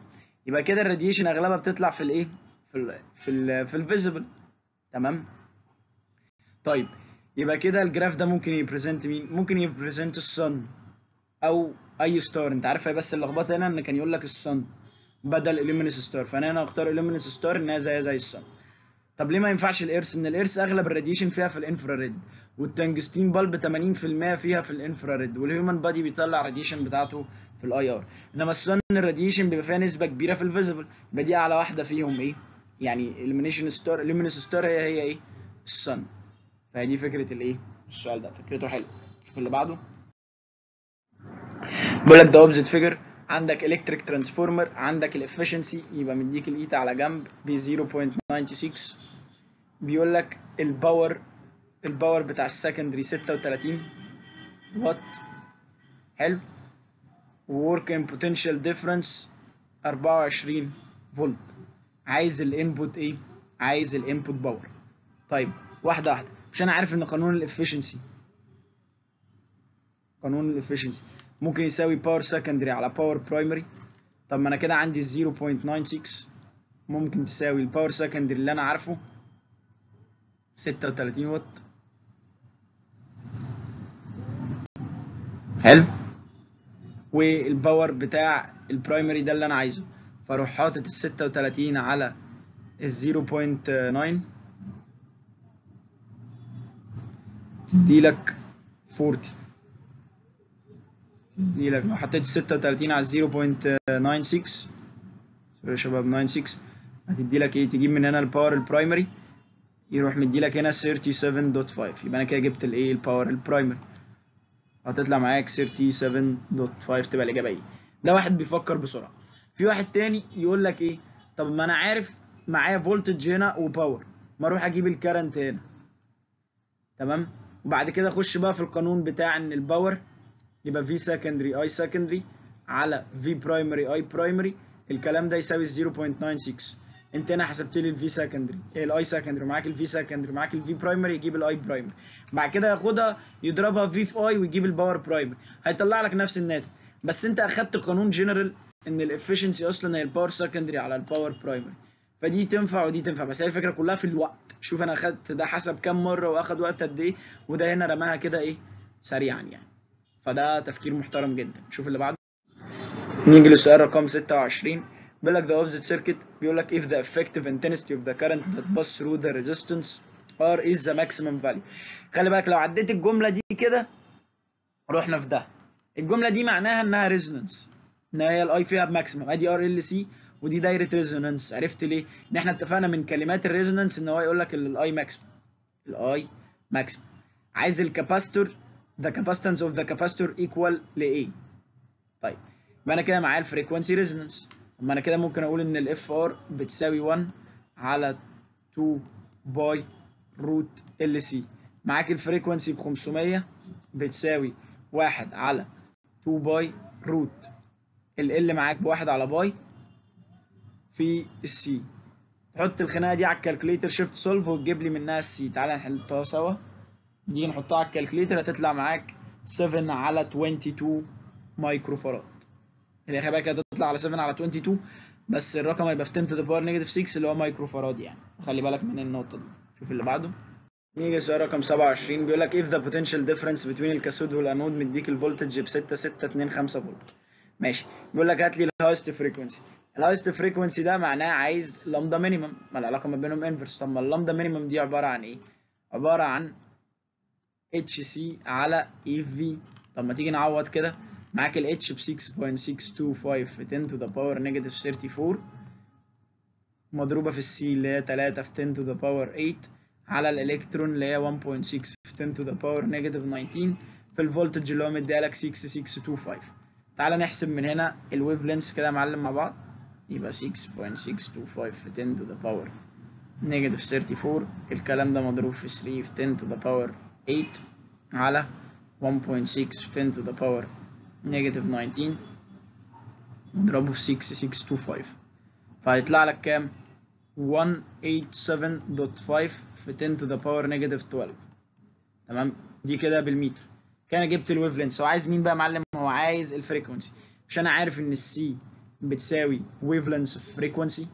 يبقى كده ال radiation أغلبها بتطلع في الإيه؟ في ال في ال في ال visible تمام؟ طيب يبقى كده ال graph ده ممكن ي present مين؟ ممكن ي present ال sun أو أي star. أنت عارف بس اللخبطة هنا إن كان يقول لك ال sun بدل ال luminous star فأنا هنا هختار ال luminous star إنها زي زي ال sun طب ليه ما ينفعش ال Earth؟ إن ال Earth أغلب ال radiation فيها في ال infrared وال tungsten bulb 80% فيها في ال infrared وال human body بيطلع ال radiation بتاعته في ال IR إنما ال sun ال radiation بيبقى فيها نسبة كبيرة في ال visible يبقى دي أعلى واحدة فيهم إيه؟ يعني ال luminous star ال luminous star هي هي إيه؟ ال sun فهي دي فكره الايه السؤال ده. فكرته حلوة. شوف اللي بعده. بيقول لك the opposite figure.
عندك electric transformer عندك ال efficiency يبقى مديك ال eta على جنب. ب 0.96 بيقول لك ال power ال power بتاع ال secondary 36 وات حلو. work on potential difference 24 فولت. عايز ال input إيه عايز ال input power طيب واحدة واحدة. مش أنا عارف إن قانون ال efficiency قانون ال efficiency ممكن يساوي power secondary على power primary طب ما أنا كده عندي 0.96 ممكن تساوي ال power secondary اللي أنا عارفه 36 واط حلو؟ وال power بتاع ال primary ده اللي أنا عايزه. فأروح حاطط ال 36 على ال 0.9 تدي لك 40 تدي لك لو حطيت 36 على 0.96 sorry يا شباب 96 هتدي لك إيه؟ تجيب من هنا ال power ال primary يروح مدي لك هنا 37.5 يبقى أنا كده جبت الايه ال power ال primary هتطلع معاك 37.5 تبقى الإجابة إيه؟ ده واحد بيفكر بسرعة. في واحد تاني يقول لك إيه؟ طب ما أنا عارف معايا voltage هنا و power ما أروح أجيب ال current هنا. تمام؟ وبعد كده أخش بقى في القانون بتاع إن ال power يبقى V secondary I secondary على V primary I primary الكلام ده يساوي 0.96 انت هنا حسبت لي ال V secondary ال I secondary معاك ال V secondary معاك ال V primary يجيب ال I primary بعد كده ياخدها يضربها في V I ويجيب ال power primary هيطلع لك نفس الناتج. بس انت أخدت قانون جنرال إن ال efficiency أصلا هي ال power secondary على ال power primary فدي تنفع ودي تنفع. بس هي الفكرة كلها في الوقت. شوف أنا أخدت ده حسب كام مرة وأخد وقت قد إيه وده هنا رماها كده إيه سريعا يعني. فده تفكير محترم جدا. شوف اللي بعده. نيجي للسؤال رقم 26 بيقول لك the opposite circuit. بيقول لك if the effective intensity of the current that pass through the resistance R is the maximum value. خلي بالك لو عديت الجملة دي كده رحنا في ده. الجملة دي معناها إنها resonance إن هي ال I فيها ب maximum أدي RLC ودي دايرة resonance عرفت ليه؟ إن إحنا اتفقنا من كلمات ال resonance إن هو يقول لك ال I maximum ال I maximum عايز ال capacitor the capacitance of the capacitor equal ل A طيب يبقى أنا كده معايا ال frequency resonance طب ما أنا كده ممكن أقول إن ال FR بتساوي 1 على 2 pi root LC معاك ال frequency ب 500 بتساوي 1 على 2 pi root ال L معاك بواحد على pi في ال C تحط الخناقة دي على ال calculator shift solve وتجيب لي منها ال C تعالى نحلها سوا. دي نحطها على ال calculator هتطلع معاك 7 على 22 مايكرو اللي خلي بالك هتطلع على 7 على 22 بس الرقم هيبقى في 10 to the power negative 6 اللي هو micro farad يعني. خلي بالك من النقطة دي. شوف اللي بعده. نيجي السؤال رقم 27 بيقول لك if the potential difference between ال cathode وال anode مديك ال voltage ب 6 6 2 5 فولت. ماشي. بيقول لك هات لي ال highest frequency ال highest frequency ده معناه عايز lambda minimum ما العلاقه ما بينهم inverse طب ما ال lambda minimum دي عبارة عن إيه؟ عبارة عن اتش سي على eV طب ما تيجي نعوض كده. معاك ال H ب 6.625 في 10 to the power negative 34 مضروبة في ال C اللي هي 3 في 10 to the power 8 على الإلكترون اللي هي 1.6 في 10 to the power negative 19 في ال voltage اللي هو مديها لك 6625 تعالى نحسب من هنا ال wavelength كده يا معلم مع بعض. يبقى 6.625 في 10 to the power negative 34 الكلام ده مضروب في 3 في 10 to the power 8 على 1.6 في 10 to the power negative 19 نضربه في 6625 فهيطلع لك كام؟ 187.5 في 10 to the power negative 12 تمام؟ دي كده بالمتر. كان جبت ال wavelength هو عايز مين بقى يا معلم؟ هو عايز ال frequency مش أنا عارف إن ال C بتساوي wavelength frequency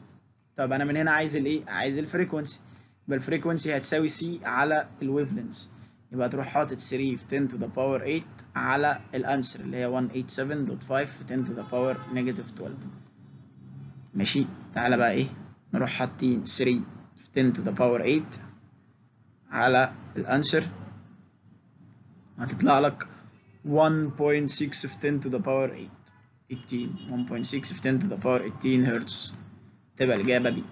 طب أنا من هنا عايز الايه عايز ال frequency يبقى ال frequency هتساوي C على ال wavelength يبقى تروح حاطط 3 في 10 to the power 8 على ال answer اللي هي 187.5 في 10 to the power negative 12 ماشي؟ تعالى بقى إيه؟ نروح حاطين 3 في 10 to the power 8 على ال answer هتطلع لك 1.6 في 10 to the power 8 18 1.6 في 10 to the power 18 هرتز تبقى الإجابة B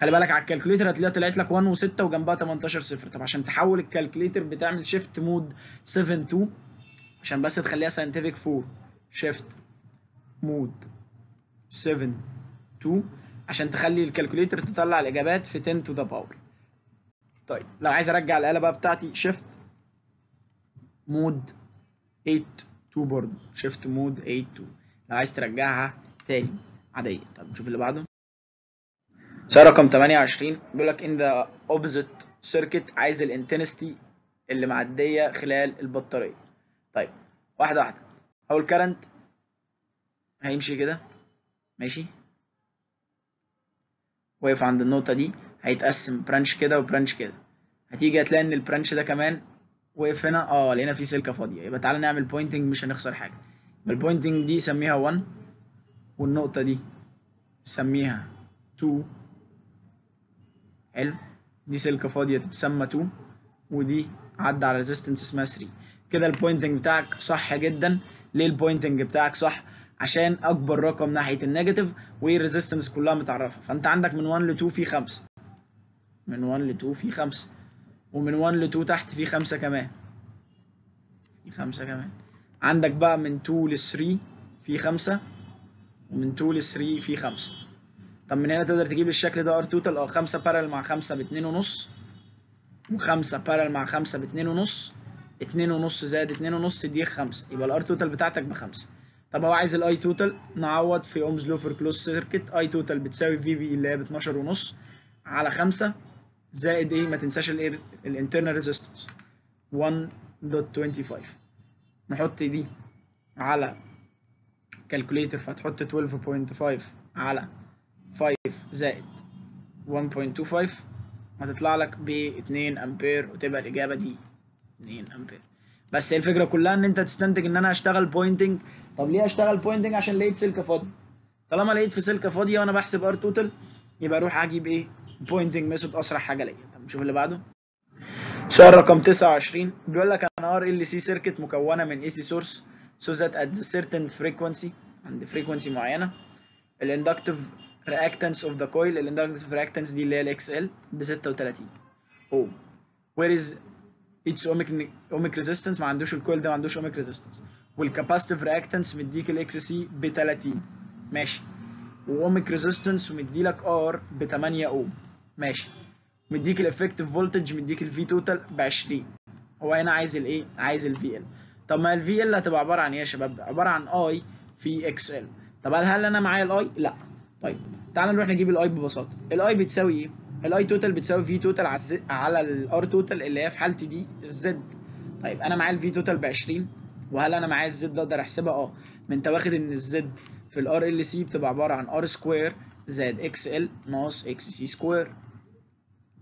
خلي بالك على ال calculator هتلاقيها طلعت لك 1 و6 وجنبها 18 صفر. طب عشان تحول ال calculator بتعمل shift mode 7 2 عشان بس تخليها scientific 4 shift mode 7 2 عشان تخلي ال calculator تطلع الإجابات في 10 to the power. طيب لو عايز أرجع الاله بقى بتاعتي shift mode 8 2 برضه shift mode 8 2 لو عايز ترجعها تاني عادية. طب نشوف اللي بعده. سؤال رقم 28 بيقول لك in the opposite circuit عايز ال intensity اللي معدية خلال البطارية. طيب واحدة واحدة. اول current هيمشي كده. ماشي. واقف عند النقطة دي. هيتقسم branch كده و branch كده. هتيجي هتلاقي إن ال branch ده كمان وقف هنا. آه لقينا فيه سلكة فاضية. يبقى تعالى نعمل pointing مش هنخسر حاجة. ال pointing دي سميها 1 والنقطة دي سميها 2 حلو. دي سلكه فاضية تتسمى 2 ودي عدى على resistance اسمها 3 كده ال pointing بتاعك صح جدا. ليه ال pointing بتاعك صح؟ عشان أكبر رقم ناحية ال negative وال resistance كلها متعرفة. فأنت عندك من 1 ل 2 في 5 من 1 ل 2 في 5 ومن 1 ل 2 تحت في 5 كمان. في 5 كمان. عندك بقى من 2 ل 3 في 5 ومن 2 ل 3 في 5 طب من هنا تقدر تجيب الشكل ده R total آه 5 parallel مع 5 ب 2 ونص. و5 parallel مع 5 ب 2 ونص. 2 ونص زائد 2 ونص دي 5 يبقى ال R total بتاعتك بخمسة. طب هو عايز ال I total نعوض في Ohm's law for closed circuit I total بتساوي V B اللي هي ب 12 ونص على 5 زائد إيه؟ ما تنساش الايه ال internal resistance 1.25 نحط دي على calculator فتحط 12.5 على 5 زائد 1.25 هتطلع لك ب 2 أمبير وتبقى الإجابة دي 2 أمبير. بس الفكرة كلها إن أنت تستنتج إن أنا هشتغل pointing طب ليه أشتغل pointing عشان لقيت سلكه فاضيه طالما لقيت في سلكه فاضيه وأنا بحسب R total يبقى أروح أجيب إيه؟ pointing method أسرع حاجة ليا. طب نشوف اللي بعده. سؤال رقم 29 بيقول لك أنا RLC circuit مكونة من AC source that at a certain frequency عند frequency معينة ال inductive reactance of the coil ال inductive reactance دي اللي هي ال X L ب 36 اوم whereas its ohmic ohmic resistance? ما عندوش ال coil ده ما عندوش ohmic resistance. وال capacitive reactance مديك ال X C ب 30 ماشي. و ohmic resistance ومديلك R ب 8 اوم ماشي. مديك ال effective voltage مديك ال V total ب 20 هو هنا عايز الايه عايز ال V L طب ما ال V L هتبقى عبارة عن إيه يا شباب؟ عبارة عن I في X L طب هل أنا معايا ال I لا. طيب تعال نروح نجيب ال I ببساطة. ال I بتساوي إيه؟ ال I total بتساوي V total على ال R total اللي هي في حالتي دي ال Z طيب أنا معايا ال V total ب 20 وهل أنا معايا ال Z أقدر أحسبها؟ آه. ما أنت واخد إن ال Z في ال RLC بتبقى عبارة عن R square زائد X L ناقص X C square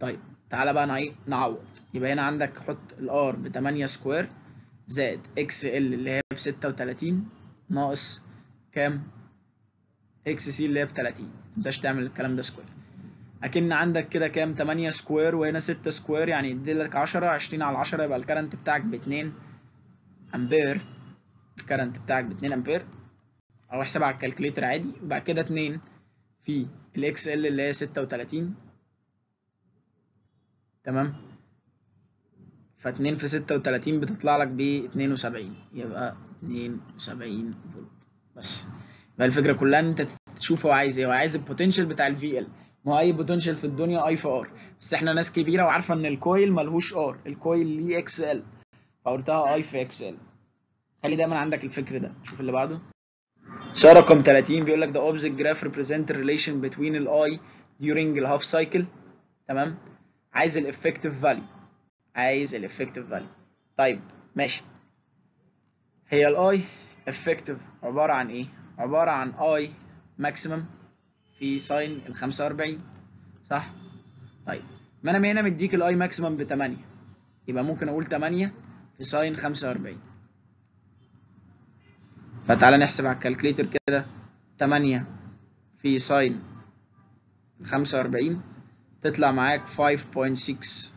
طيب تعالى بقى إيه؟ نعوض. يبقى هنا عندك حط ال R ب 8 square زائد X L اللي هي ب 36 ناقص كام؟ X C اللي هي ب 30 ما تنساش تعمل الكلام ده square أكن عندك كده كام؟ 8 square وهنا 6 square يعني يديلك 10 20 على 10 يبقى ال current بتاعك ب 2 امبير ال current بتاعك ب 2 امبير أو احسبها على ال calculator عادي. وبعد كده 2 في ال X L اللي هي 36 تمام؟ ف2 في 36 بتطلع لك ب 72 يبقى 72 فولت. بس. يبقى الفكرة كلها إن أنت تشوف هو عايز إيه. هو عايز ال potential بتاع ال V L ما هو أي potential في الدنيا I في R بس إحنا ناس كبيرة وعارفة إن ال coil ملهوش R ال coil ليه X L فقلتها I في X L خلي دايما عندك الفكر ده. شوف اللي بعده. سؤال رقم 30 بيقول لك the opposite graph represent the relation between ال I during the half cycle. تمام؟ عايز ال effective value. عايز ال effective value. طيب ماشي. هي ال I effective عبارة عن إيه؟ عبارة عن I maximum في sin ال 45 صح؟ طيب ما أنا هنا مديك ال I maximum ب 8 يبقى ممكن أقول 8 في sine 45 فتعالى نحسب على ال calculator كده 8 في sine 45 تطلع معاك 5.6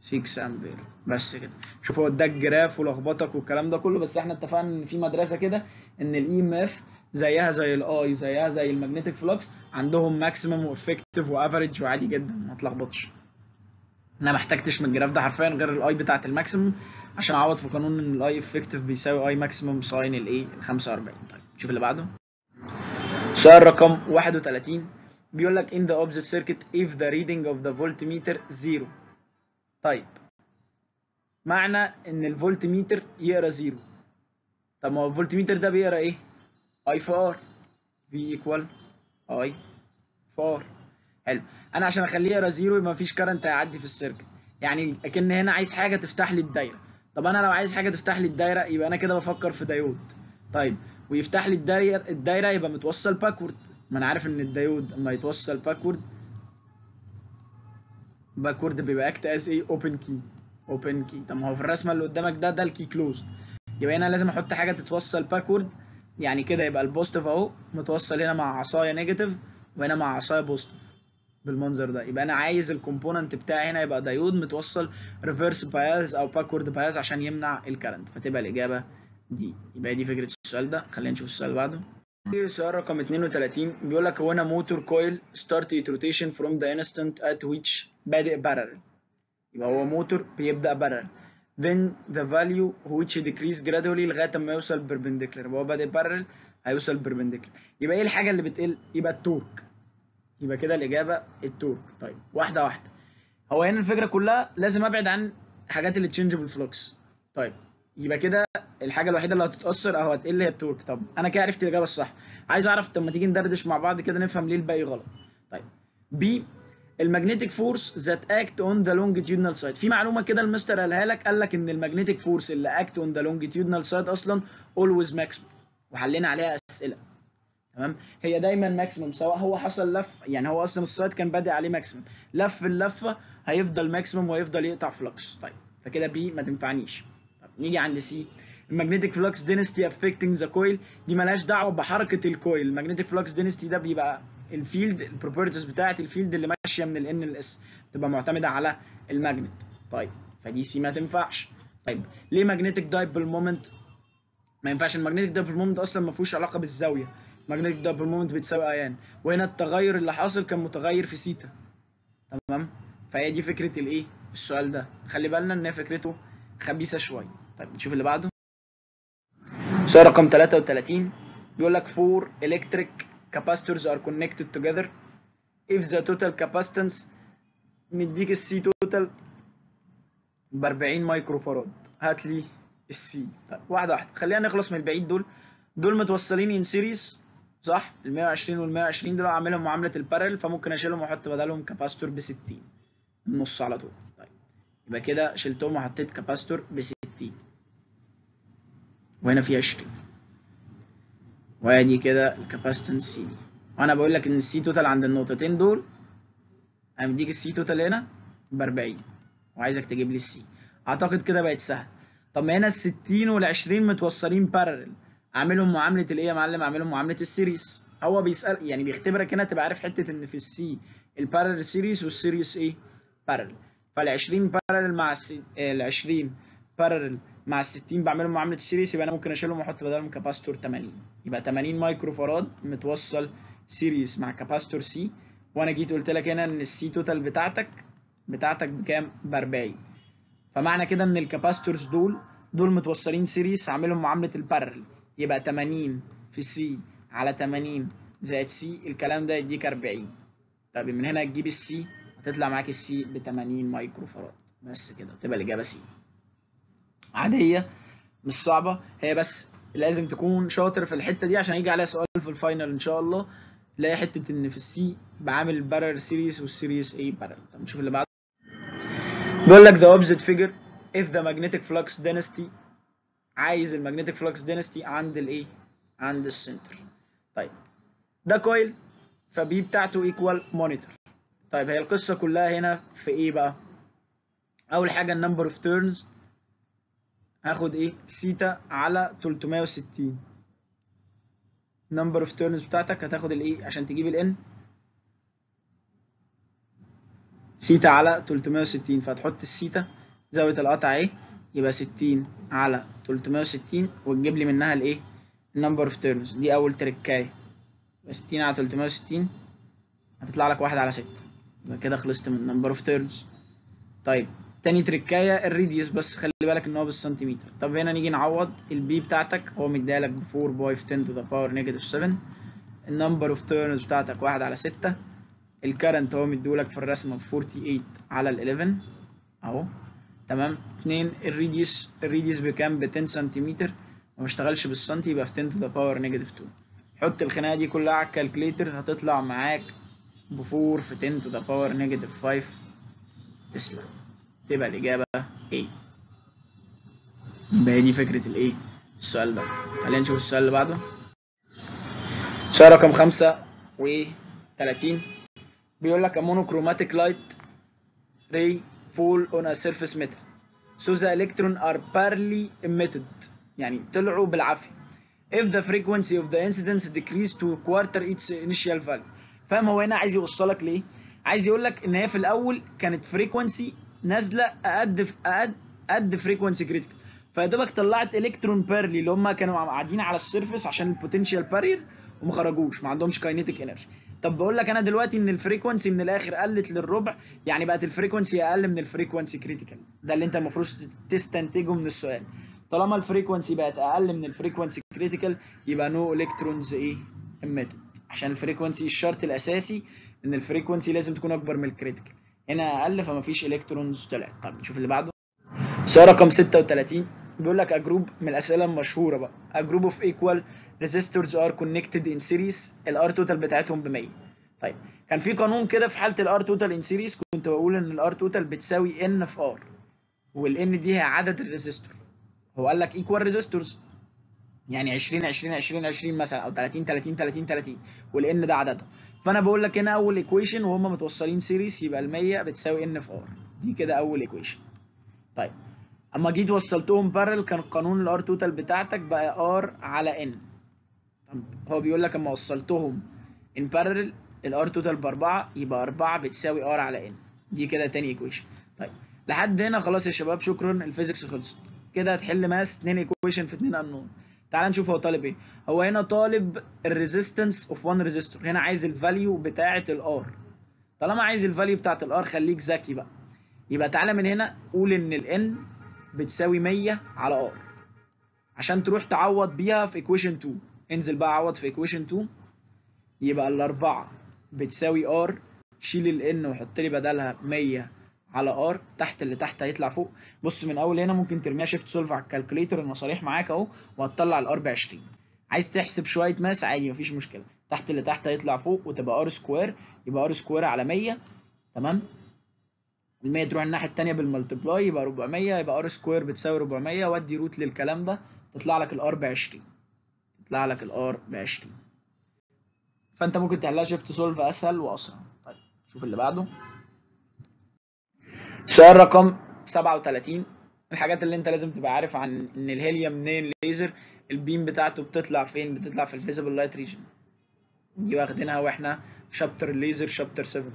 6 امبير بس كده. شوف هو اداك graph ولخبطك والكلام ده كله بس إحنا اتفقنا إن في مدرسة كده إن ال emf زيها زي ال I زيها زي ال magnetic flux عندهم maximum و effective و average وعادي جدا ما تلخبطش. أنا ما احتجتش من ال graph ده حرفيا غير ال I بتاعت ال maximum عشان أعوض في قانون إن ال I effective بيساوي I maximum sine الايه ال 45 طيب نشوف اللي بعده. سؤال رقم 31 بيقول لك in the opposite circuit if the reading of the voltmeter zero. طيب معنى إن الفولتميتر يقرأ zero طب ما هو الفولتميتر ده بيقرا إيه؟ اي في ار في ايكوال IR حلو. أنا عشان اخليه يقرا zero يبقى مفيش current هيعدي في ال circuit. يعني اكن هنا عايز حاجة تفتح لي الدايرة. طب أنا لو عايز حاجة تفتح لي الدايرة يبقى أنا كده بفكر في دايود طيب ويفتح لي الدايرة الدايرة يبقى متوصل backward ما أنا عارف ان الدايود اما يتوصل backward backward بيبقى act as إيه open key open key طب ما هو في الرسمة اللي قدامك ده ده ال key close يبقى هنا لازم أحط حاجة تتوصل backward يعني كده يبقى ال positive اهو متوصل هنا مع عصاية negative وهنا مع عصاية positive بالمنظر ده. يبقى أنا عايز ال component بتاعي هنا يبقى دايود متوصل reverse bias أو backward bias عشان يمنع ال current فتبقى الإجابة دي. يبقى دي فكرة السؤال ده. خلينا نشوف السؤال اللي بعده. السؤال رقم 32 بيقول لك هو أنا motor coil start its rotation from the instant at which بادئ parallel يبقى هو موتور بيبدأ parallel then the value which decrease gradually لغاية ما يوصل perpendicular. هو بادئ parallel هيوصل perpendicular. يبقى إيه الحاجة اللي بتقل؟ يبقى ال torque. يبقى كده الإجابة ال torque. طيب واحدة واحدة. هو هنا الفكرة كلها لازم أبعد عن حاجات اللي changeable flux طيب يبقى كده الحاجة الوحيدة اللي هتتأثر أو هتقل هي ال torque. طب أنا كده عرفت الإجابة الصح. عايز أعرف طب ما تيجي ندردش مع بعض كده نفهم ليه الباقي غلط. طيب B ال magnetic force that act on the longitudinal side. في معلومة كده المستر قالها لك قال لك إن ال magnetic force اللي act on the longitudinal side أصلا always maximum. وحلينا عليها أسئلة. تمام؟ هي دايما maximum سواء هو حصل لف يعني هو أصلا ال side كان بادئ عليه maximum لف اللفة هيفضل maximum وهيفضل يقطع flux طيب فكده B ما تنفعنيش. طب نيجي عند C ال magnetic flux density affecting the coil دي مالهاش دعوة بحركة ال coil ال magnetic flux density ده بيبقى ال field ال properties بتاعه ال field اللي ماشية من ال N لل S تبقى معتمدة على ال magnet. طيب فدي C ما تنفعش. طيب ليه magnetic dipole moment ما ينفعش. ال magnetic dipole moment أصلا ما فيهوش علاقة بالزاوية. magnetic dipole moment بتساوي IAN. وهنا التغير اللي حاصل كان متغير في سيتا تمام؟ فهي دي فكرة الايه السؤال ده. خلي بالنا إن فكرته خبيثة شوية. طيب نشوف اللي بعده. سؤال رقم 33 بيقول لك four electric capacitors are connected together. If the total capacitance مديك ال C total ب 40 micro farad هات لي ال C طيب واحدة واحدة. خلينا نخلص من البعيد دول. دول متوصلين in series صح؟ ال 120 وال 120 دول اعملهم معاملة ال parallel فممكن أشيلهم وأحط بدلهم capacitor ب 60 النص على طول. طيب يبقى كده شلتهم وحطيت capacitor ب 60 وهنا في 20 وادي كده ال capacitance C دي وأنا بقول لك إن ال C total عند النقطتين دول أنا مديك ال C total هنا ب 40 وعايزك تجيب لي ال C أعتقد كده بقت سهله طب ما هنا ال 60 وال 20 متوصلين parallel أعملهم معاملة الايه يا معلم أعملهم معاملة ال series هو بيسأل يعني بيختبرك هنا تبقى عارف حتة إن في ال C ال parallel series وال series إيه parallel فال 20 parallel مع ال 20 parallel مع ال 60 بعملهم معاملة ال series يبقى أنا ممكن أشيلهم وأحط بدلهم capacitor 80 يبقى 80 micro farad متوصل series مع capacitor C. وأنا جيت قلت لك هنا إن ال C total بتاعتك بتاعتك بكام؟ ب 40 فمعنى كده إن ال capacitors دول دول متوصلين series هعملهم معاملة ال parallel يبقى 80 في C على 80 زائد C الكلام ده يديك 40 طب من هنا تجيب ال C هتطلع معاك ال C ب 80 micro farad بس كده تبقى الإجابة C. عادية مش صعبة. هي بس لازم تكون شاطر في الحتة دي عشان يجي عليها سؤال في ال final إن شاء الله. تلاقي حتة إن في ال C بعامل ال parallel series وال series إيه parallel طب نشوف اللي بعده. بيقول لك the opposite figure. If the magnetic flux density عايز ال magnetic flux density عند الايه عند ال center طيب ده coil ف B بتاعته equal ميو NI على 2R طيب هي القصة كلها هنا في إيه بقى. أول حاجة ال number of turns هاخد إيه؟ سيتا على 360 number of turns بتاعتك هتاخد الايه عشان تجيب ال N theta على 360 فهتحط السيتا زاوية القطع إيه؟ يبقى 60 على 360 وتجيب لي منها الايه ال number of turns دي أول تركاية يبقى 60 على 360 هتطلع لك 1 على 6 يبقى كده خلصت من ال number of turns طيب. تاني تركاية ال radius بس خلي بالك إن هو بالسنتيمتر. طب هنا نيجي نعوض ال B بتاعتك هو مديها لك ب 4 π في 10 to the power negative 7 ال number of turns بتاعتك 1 على 6 ال current هو مديهولك في الرسمة ب 48 على ال 11 أهو. تمام. 2 ال radius ال radius بكام؟ ب 10 سنتيمتر وما اشتغلش بالسنتي يبقى في 10 to the power negative 2 حط الخناقة دي كلها على ال calculator هتطلع معاك ب 4 في 10 to the power negative 5 تسلا. تبقى الإجابة A. يبقى دي فكرة ال A. السؤال ده. خلينا نشوف السؤال اللي بعده. سؤال رقم خمسة و 30 بيقول لك a monochromatic light ray fall on a surface metal. So the electron are barely emitted. يعني طلعوا بالعافية. If the frequency of the incidence decrease to quarter its initial value. فاهم هو هنا عايز يوصلك ليه؟ عايز يقول لك إن هي في الأول كانت frequency نازلة أقد اقد قد frequency critical فيا دوبك طلعت electron barely اللي هم كانوا قاعدين على ال surface عشان ال potential barrier وما خرجوش ما عندهمش kinetic energy طب بقول لك أنا دلوقتي إن ال frequency من الآخر قلت للربع يعني بقت ال frequency أقل من ال frequency critical ده اللي أنت المفروض تستنتجه من السؤال. طالما ال frequency بقت أقل من ال frequency critical يبقى no electrons إيه؟ emitted. عشان ال frequency الشرط الأساسي إن ال frequency لازم تكون أكبر من ال critical هنا أقل فما فيش electrons طلعت. طب نشوف اللي بعده. سؤال رقم 36 بيقول لك group من الأسئلة المشهورة بقى. Group of equal resistors are connected in series. ال R total بتاعتهم ب 100 طيب كان في قانون كده في حالة ال R total in series كنت بقول إن ال R total بتساوي N في R وال N دي هي عدد ال resistor هو قال لك equal resistors. يعني 20 20 20 20 مثلا أو 30 30 30 30 وال N ده عددها. فانا بقول لك هنا اول equation وهم متوصلين series يبقى ال 100 بتساوي N في R دي كده اول equation طيب اما جيت وصلتهم parallel كان قانون ال R total بتاعتك بقى R على N هو بيقول لك اما وصلتهم in parallel ال R total باربعه يبقى 4 بتساوي R على N دي كده تاني equation طيب لحد هنا خلاص يا شباب شكرا ال physics خلصت. كده هتحل math 2 equation في 2 unknown تعال نشوف هو طالب إيه. هو هنا طالب ال resistance of 1 resistor. هنا عايز ال value بتاعه ال R طالما عايز ال value بتاعه ال R خليك ذكي بقى. يبقى تعالى من هنا قول إن ال N بتساوي 100 على R عشان تروح تعوض بيها في equation 2 انزل بقى عوض في equation 2 يبقى الاربعه بتساوي R شيل ال N وحط لي بدلها 100 على R تحت اللي تحت هيطلع فوق. بص من اول هنا ممكن ترميها shift solve على ال calculator المصاريح معاك اهو وهتطلع ال R ب 20 عايز تحسب شوية math؟ عادي مفيش مشكلة. تحت اللي تحت هيطلع فوق وتبقى R square يبقى R square على 100 تمام؟ ال 100 تروح الناحية الثانية بال multiply يبقى 400 يبقى R square بتساوي 400 وادي root للكلام ده تطلع لك ال R ب 20 تطلع لك ال R ب 20 فانت ممكن تعملها shift solve أسهل وأسرع. طيب شوف اللي بعده. سؤال رقم 37 الحاجات اللي انت لازم تبقى عارف عن ان ال helium neon laser ال beam بتاعته بتطلع فين؟ بتطلع في ال visible light region. دي واخدينها وإحنا في chapter الليزر chapter 7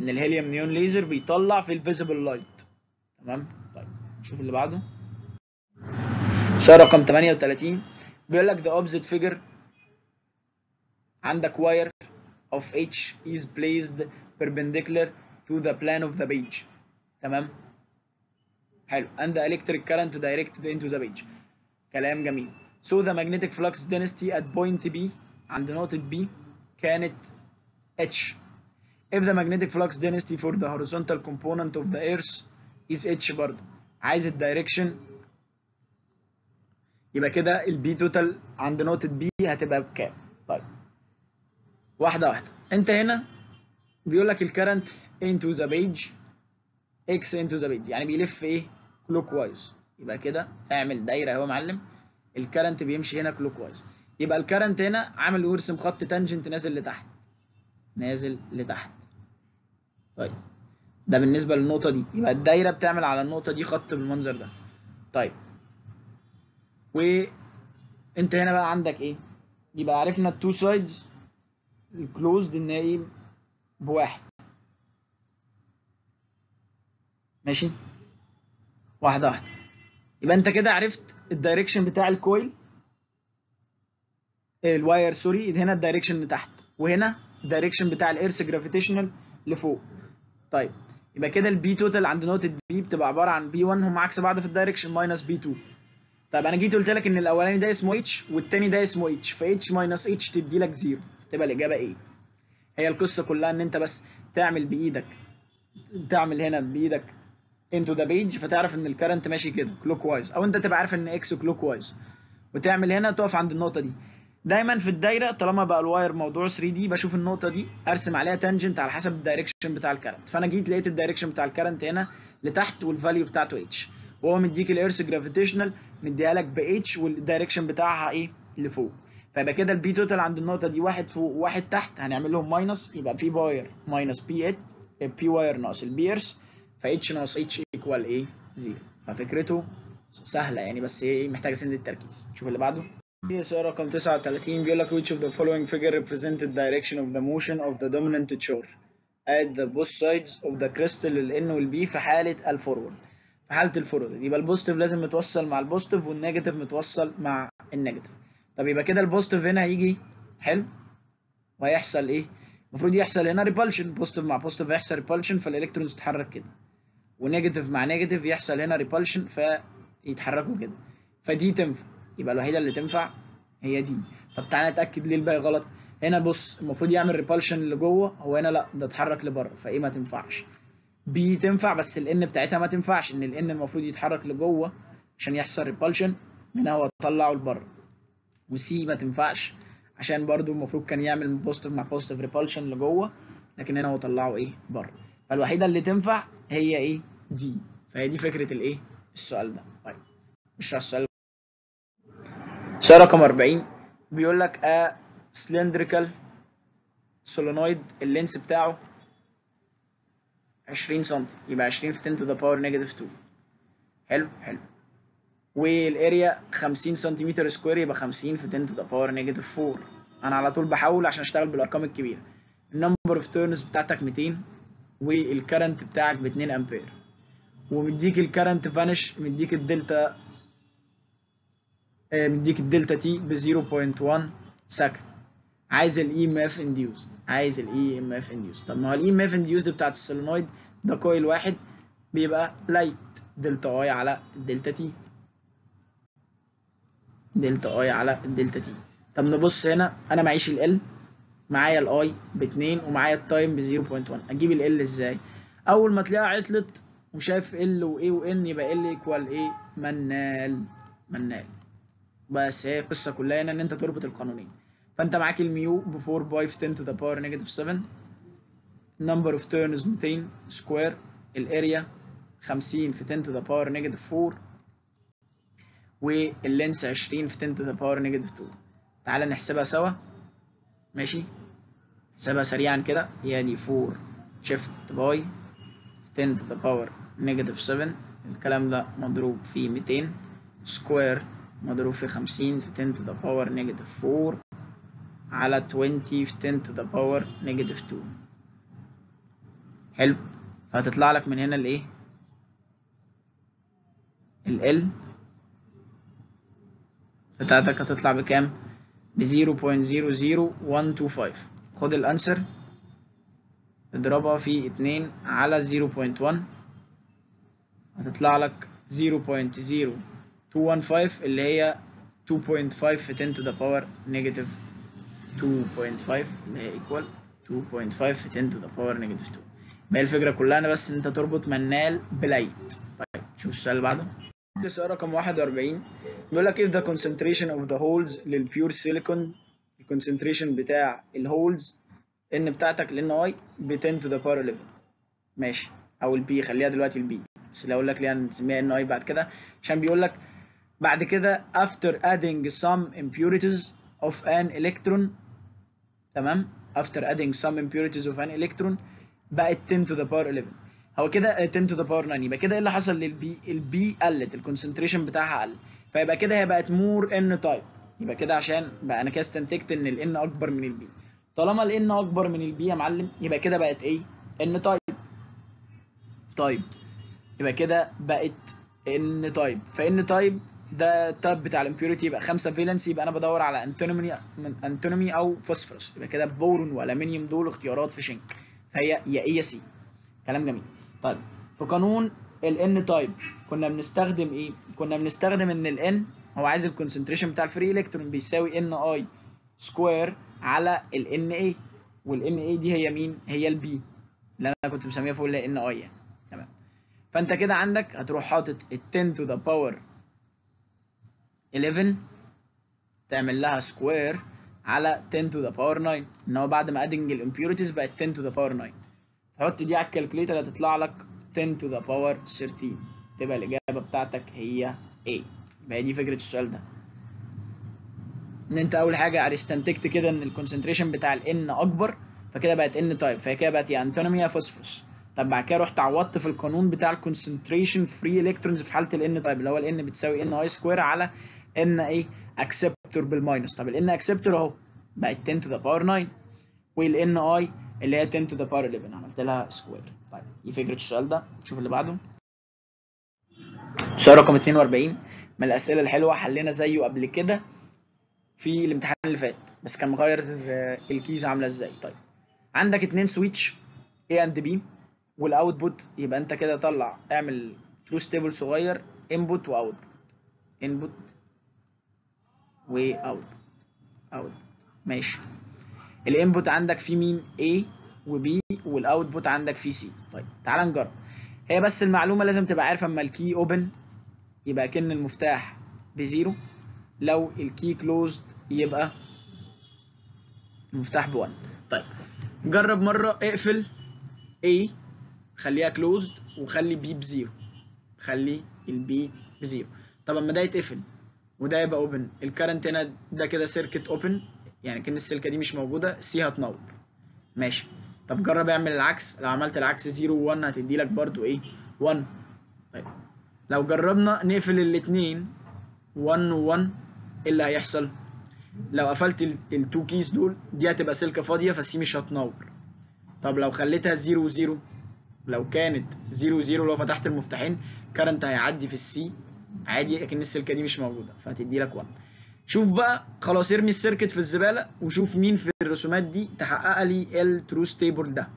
ان ال helium neon laser بيطلع في ال visible light. تمام؟ طيب نشوف اللي بعده. سؤال رقم 38 بيقول لك the opposite figure عندك wire of H is placed perpendicular to the plane of the page. تمام حلو and the electric current directed into the page كلام جميل so the magnetic flux density at point B عند نقطة B كانت H if the magnetic flux density for the horizontal component of the earth is H برضه عايز الدايركشن يبقى كده البي توتال عند نقطة B هتبقى بكام طيب واحدة واحدة انت هنا بيقول لك ال current into the page x into the page يعني بيلف إيه؟ clockwise يبقى كده اعمل دايرة أهو يا معلم. ال current بيمشي هنا clockwise يبقى ال current هنا عامل يرسم خط tangent نازل لتحت. نازل لتحت. طيب. ده بالنسبة للنقطة دي. يبقى الدايرة بتعمل على النقطة دي خط بالمنظر ده. طيب. وانت هنا بقى عندك إيه؟ يبقى عرفنا التو سايدز الكلوزد ان إيه بواحد. ماشي؟ واحدة واحدة. يبقى انت كده عرفت الدايركشن بتاع الكويل الواير سوري هنا الدايركشن لتحت وهنا الدايركشن بتاع الارث جرافيتيشنال لفوق طيب يبقى كده البي توتال عند نقطة بي بتبقى عبارة عن بي 1 هم عكس بعض في الدايركشن ماينس بي 2 طب أنا جيت قلت لك إن الأولاني ده اسمه اتش والتاني ده اسمه اتش ف اتش ماينس اتش تدي لك zero تبقى الإجابة A هي القصة كلها إن أنت بس تعمل بإيدك تعمل هنا بإيدك into the page فتعرف إن ال current ماشي كده clockwise أو أنت تبقى عارف إن X clockwise وتعمل هنا تقف عند النقطة دي. دايما في الدايرة طالما بقى ال wire موضوع 3 دي بشوف النقطة دي أرسم عليها tangent على حسب ال direction بتاع ال current فأنا جيت لقيت ال direction بتاع ال current هنا لتحت وال value بتاعته H وهو مديك ال earth gravitational مديها لك ب H وال direction بتاعها إيه؟ لفوق. فيبقى كده ال B total عند النقطة دي واحد فوق وواحد تحت هنعمل لهم minus يبقى B wire minus B earth B wire ناقص ال B earth ف H ناقص H equal إيه zero ففكرته سهلة يعني بس إيه محتاجة سن التركيز. شوف اللي بعده. سؤال رقم 39 بيقول لك which of the following figure represent the direction of the motion of the dominant charge at the both sides of the crystal ال N وال B في حالة ال forward في حالة ال forward يبقى ال positive لازم متوصل مع ال positive وال negative متوصل مع ال negative طب يبقى كده ال positive هنا هيجي حلو؟ وهيحصل إيه؟ المفروض يحصل هنا repulsion positive مع positive هيحصل repulsion فال electrons تتحرك كده. و negative مع negative يحصل هنا repulsion فيتحركوا كده. فدي تنفع. يبقى الوحيدة اللي تنفع هي D. طب تعالى نتأكد ليه الباقي غلط. هنا بص المفروض يعمل repulsion لجوه. هو هنا لا ده اتحرك لبره. ف A ما تنفعش. B تنفع بس ال N بتاعتها ما تنفعش. إن ال N المفروض يتحرك لجوه عشان يحصل repulsion هنا هو طلعه لبره. و C ما تنفعش. عشان برضو المفروض كان يعمل positive مع positive repulsion لجوه. لكن هنا هو طلعه إيه؟ بره. فالوحيدة اللي تنفع هي إيه؟ D. فهي دي فكرة الإيه؟ السؤال ده. طيب نشرح السؤال. سؤال رقم 40 بيقول لك a cylindrical solenoid ال length بتاعه 20 سم يبقى 20 في 10 to the power negative 2 حلو حلو. وال area 50 سنتيمتر square يبقى 50 في 10 to the power negative 4 أنا على طول بحاول عشان أشتغل بالأرقام الكبيرة. ال number of turns بتاعتك 200 وال current بتاعك ب 2 امبير ومديك ال current vanish مديك الدلتا مديك ال delta t ب 0.1 second عايز ال EMF induced عايز ال EMF induced طب ما هو ال EMF induced بتاعت ال solenoid ده coil واحد بيبقى L delta I على ال delta t delta I على ال delta t طب نبص هنا أنا معيش ال L معايا ال I ب 2 ومعايا ال time ب 0.1 أجيب ال L إزاي؟ أول ما تلاقيها عطلت وشايف ال وايه وان يبقى ال ايكوال إيه منال. منال. بس هي القصة كلها هنا إن أنت تربط القانونين. فأنت معاك الميو ب 4 باي في 10 to the power negative 7 number of turns 200 سكوير الاريا 50 في 10 to the power negative 4 واللينس 20 في 10 to the power negative 2 تعالى نحسبها سوا. ماشي؟ نحسبها سريعا كده. دي 4 shift pi 10 to the power negative 7 الكلام ده مضروب في 200 square مضروب في 50 في 10 to the power negative 4 على 20 في 10 to the power negative 2 حلو. فهتطلع لك من هنا الايه ال L بتاعتك هتطلع بكام؟ ب 0.00125 خد الأنسر. اضربها في 2 على 0.1 هتطلع لك 0.0215 اللي هي 2.5 في 10 to the power negative 2.5 اللي هي equal 2.5 في 10 to the power negative 2 ما هي الفكرة كلها؟ أنا بس أنت تربط منال بلايت. طيب شوف السؤال اللي بعده. السؤال رقم 41 بيقول لك if the concentration of the holes لل pure silicon ال concentration بتاع ال holes N بتاعتك ال N i ب 10 to the power 11 ماشي. أو ال P خليها دلوقتي ال P بس لو أقول لك ليه هنسميها N i بعد كده. عشان بيقول لك بعد كده after adding some impurities of an electron تمام؟ after adding some impurities of an electron بقت 10 to the power 11 هو كده 10 to the power 9 يبقى كده إيه اللي حصل لل P ال P قلت. ال concentration بتاعها قل. فيبقى كده هي بقت more N type يبقى كده عشان بقى أنا كده استنتجت إن ال N أكبر من ال P طالما ال N أكبر من ال P يا معلم يبقى كده بقت إيه؟ N type طيب يبقى كده بقت N type ف N type ده ال type بتاع ال impurity يبقى 5 valency يبقى أنا بدور على antimony antimony أو فوسفورس يبقى كده boron و aluminum دول اختيارات في شنك. فهي يا A يا C كلام جميل. طيب في قانون ال n type كنا بنستخدم إيه؟ كنا بنستخدم إن ال n هو عايز ال concentration بتاع ال free electron بيساوي N i square على ال N A وال N A دي هي مين؟ هي ال P اللي أنا كنت مسميها فوق اللي N A يعني. تمام. فأنت كده عندك هتروح حاطط ال 10 to the power 11 تعمل لها square على 10 to the power 9 إن هو بعد ما adding ال impurities بقت 10 to the power 9 تحط دي على ال calculator هتطلع لك 10 to the power 13 تبقى الإجابة بتاعتك هي A. يبقى دي فكرة السؤال ده. إن أنت أول حاجة استنتجت كده إن ال concentration بتاع ال N أكبر فكده بقت N type فهي كده بقت يا antimony يا فوسفورس طب بعد كده رحت عوضت في القانون بتاع ال concentration free electrons في حالة ال N type اللي هو ال N بتساوي N i square على N A acceptor بال minus طب ال N acceptor أهو بقت 10 to the power 9 وال N i اللي هي 10 to the power 11 عملت لها square طيب دي فكرة السؤال ده. نشوف اللي بعده. سؤال رقم 42 من الأسئلة الحلوة حلينا زيه قبل كده في الامتحان اللي فات بس كان مغير ال case عاملة إزاي؟ طيب عندك اتنين switch A and B وال output يبقى انت كده طلع اعمل truth table صغير input و output input و output output ماشي. ال input عندك فيه مين؟ A وB وال output عندك فيه C. طيب تعال نجرب. هي بس المعلومة لازم تبقى عارف أما ال key open يبقى كأن المفتاح بزيرو. لو ال key closed يبقى المفتاح ب1 طيب جرب مرة اقفل A خليها closed وخلي B بزيرو. خلي ال B بزيرو. طب أما ده يتقفل وده يبقى open ال current هنا ده كده circuit open يعني كأن السلكة دي مش موجودة C هتنور. ماشي. طب جرب اعمل العكس. لو عملت العكس 0 و1 هتدي لك برضو إيه؟ 1 طيب. لو جربنا نقفل الاثنين 1 و1 إيه اللي هيحصل؟ لو قفلت ال two keys دول دي هتبقى سلكه فاضية فال C مش هتنور. طب لو خليتها 0 و0 لو كانت 0 و0 لو فتحت المفتاحين current هيعدي في ال C عادي لكن السلكة دي مش موجودة فهتدي لك 1 شوف بقى خلاص ارمي ال circuit في الزبالة وشوف مين في الرسومات دي تحقق لي ال truth table ده.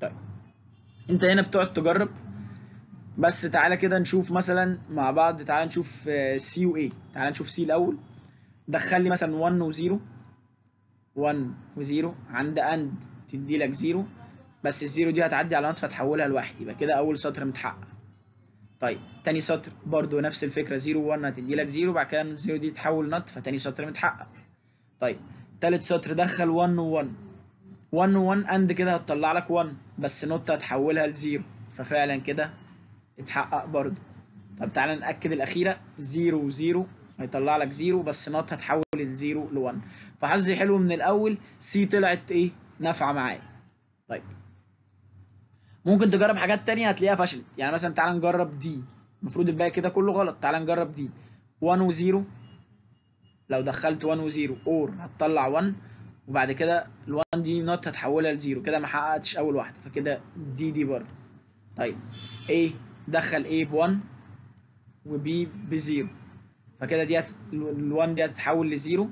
طيب. انت هنا بتقعد تجرب. بس تعالى كده نشوف مثلا مع بعض تعالى نشوف C و A. تعالى نشوف C الأول. دخل لي مثلا 1 و 0 1 و 0 عند AND تدي لك 0 بس الزيرو دي هتعدي على NOT فتحولها لواحد يبقى كده أول سطر متحقق. طيب. تاني سطر برضو نفس الفكرة 0 1 هتدي لك 0 بعد كده الزيرو دي تحول NOT فتاني سطر متحقق. طيب. تالت سطر دخل 1 و 1 1 و 1 AND كده هتطلع لك 1 بس NOT هتحولها لزيرو ففعلا كده اتحقق برضو طب تعالى نأكد الأخيرة. 0 و 0 هيطلع لك 0 بس NOT هتحول الزيرو ل 1 فحظي حلو من الأول. C طلعت إيه؟ نافعة معايا. طيب. ممكن تجرب حاجات تانية هتلاقيها فشلت. يعني مثلا تعالى نجرب دي المفروض الباقي كده كله غلط. تعالى نجرب دي 1 و 0 لو دخلت 1 و 0 OR هتطلع 1 وبعد كده ال 1 دي NOT هتحولها ل 0 كده ما حققتش أول واحدة. فكده دي دي برضه. طيب. A دخل A ب 1 و B ب 0 فكده دي ال 1 دي هتتحول ل 0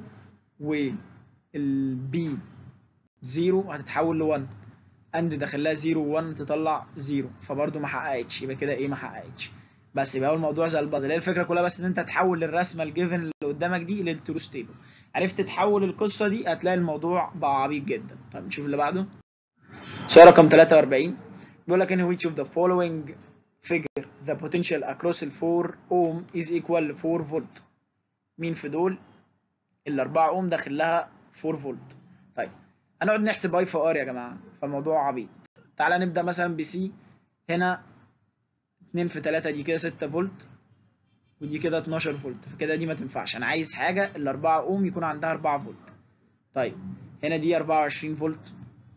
وال B 0 هتتحول ل 1 AND داخل لها 0 و 1 تطلع 0 فبرضه ما حققتش. يبقى كده إيه ما حققتش. بس يبقى هو الموضوع زي البازل. هي الفكرة كلها بس إن أنت تحول الرسمه ال given قدامك دي لل truth table. عرفت تحول القصة دي هتلاقي الموضوع بقى عبيط جدا. طب نشوف اللي بعده. سؤال رقم 43 بيقول لك in which of the following figure the potential across ال 4 ohm is equal ل 4 فولت مين في دول؟ ال 4 اوم داخل لها 4 فولت طيب هنقعد نحسب I في R يا جماعة. فالموضوع عبيط. تعالى نبدأ مثلا ب C هنا 2 في 3 دي كده 6 فولت. ودي كده 12 فولت فكده دي ما تنفعش. أنا عايز حاجة ال 4 أوم يكون عندها 4 فولت. طيب هنا دي 24 فولت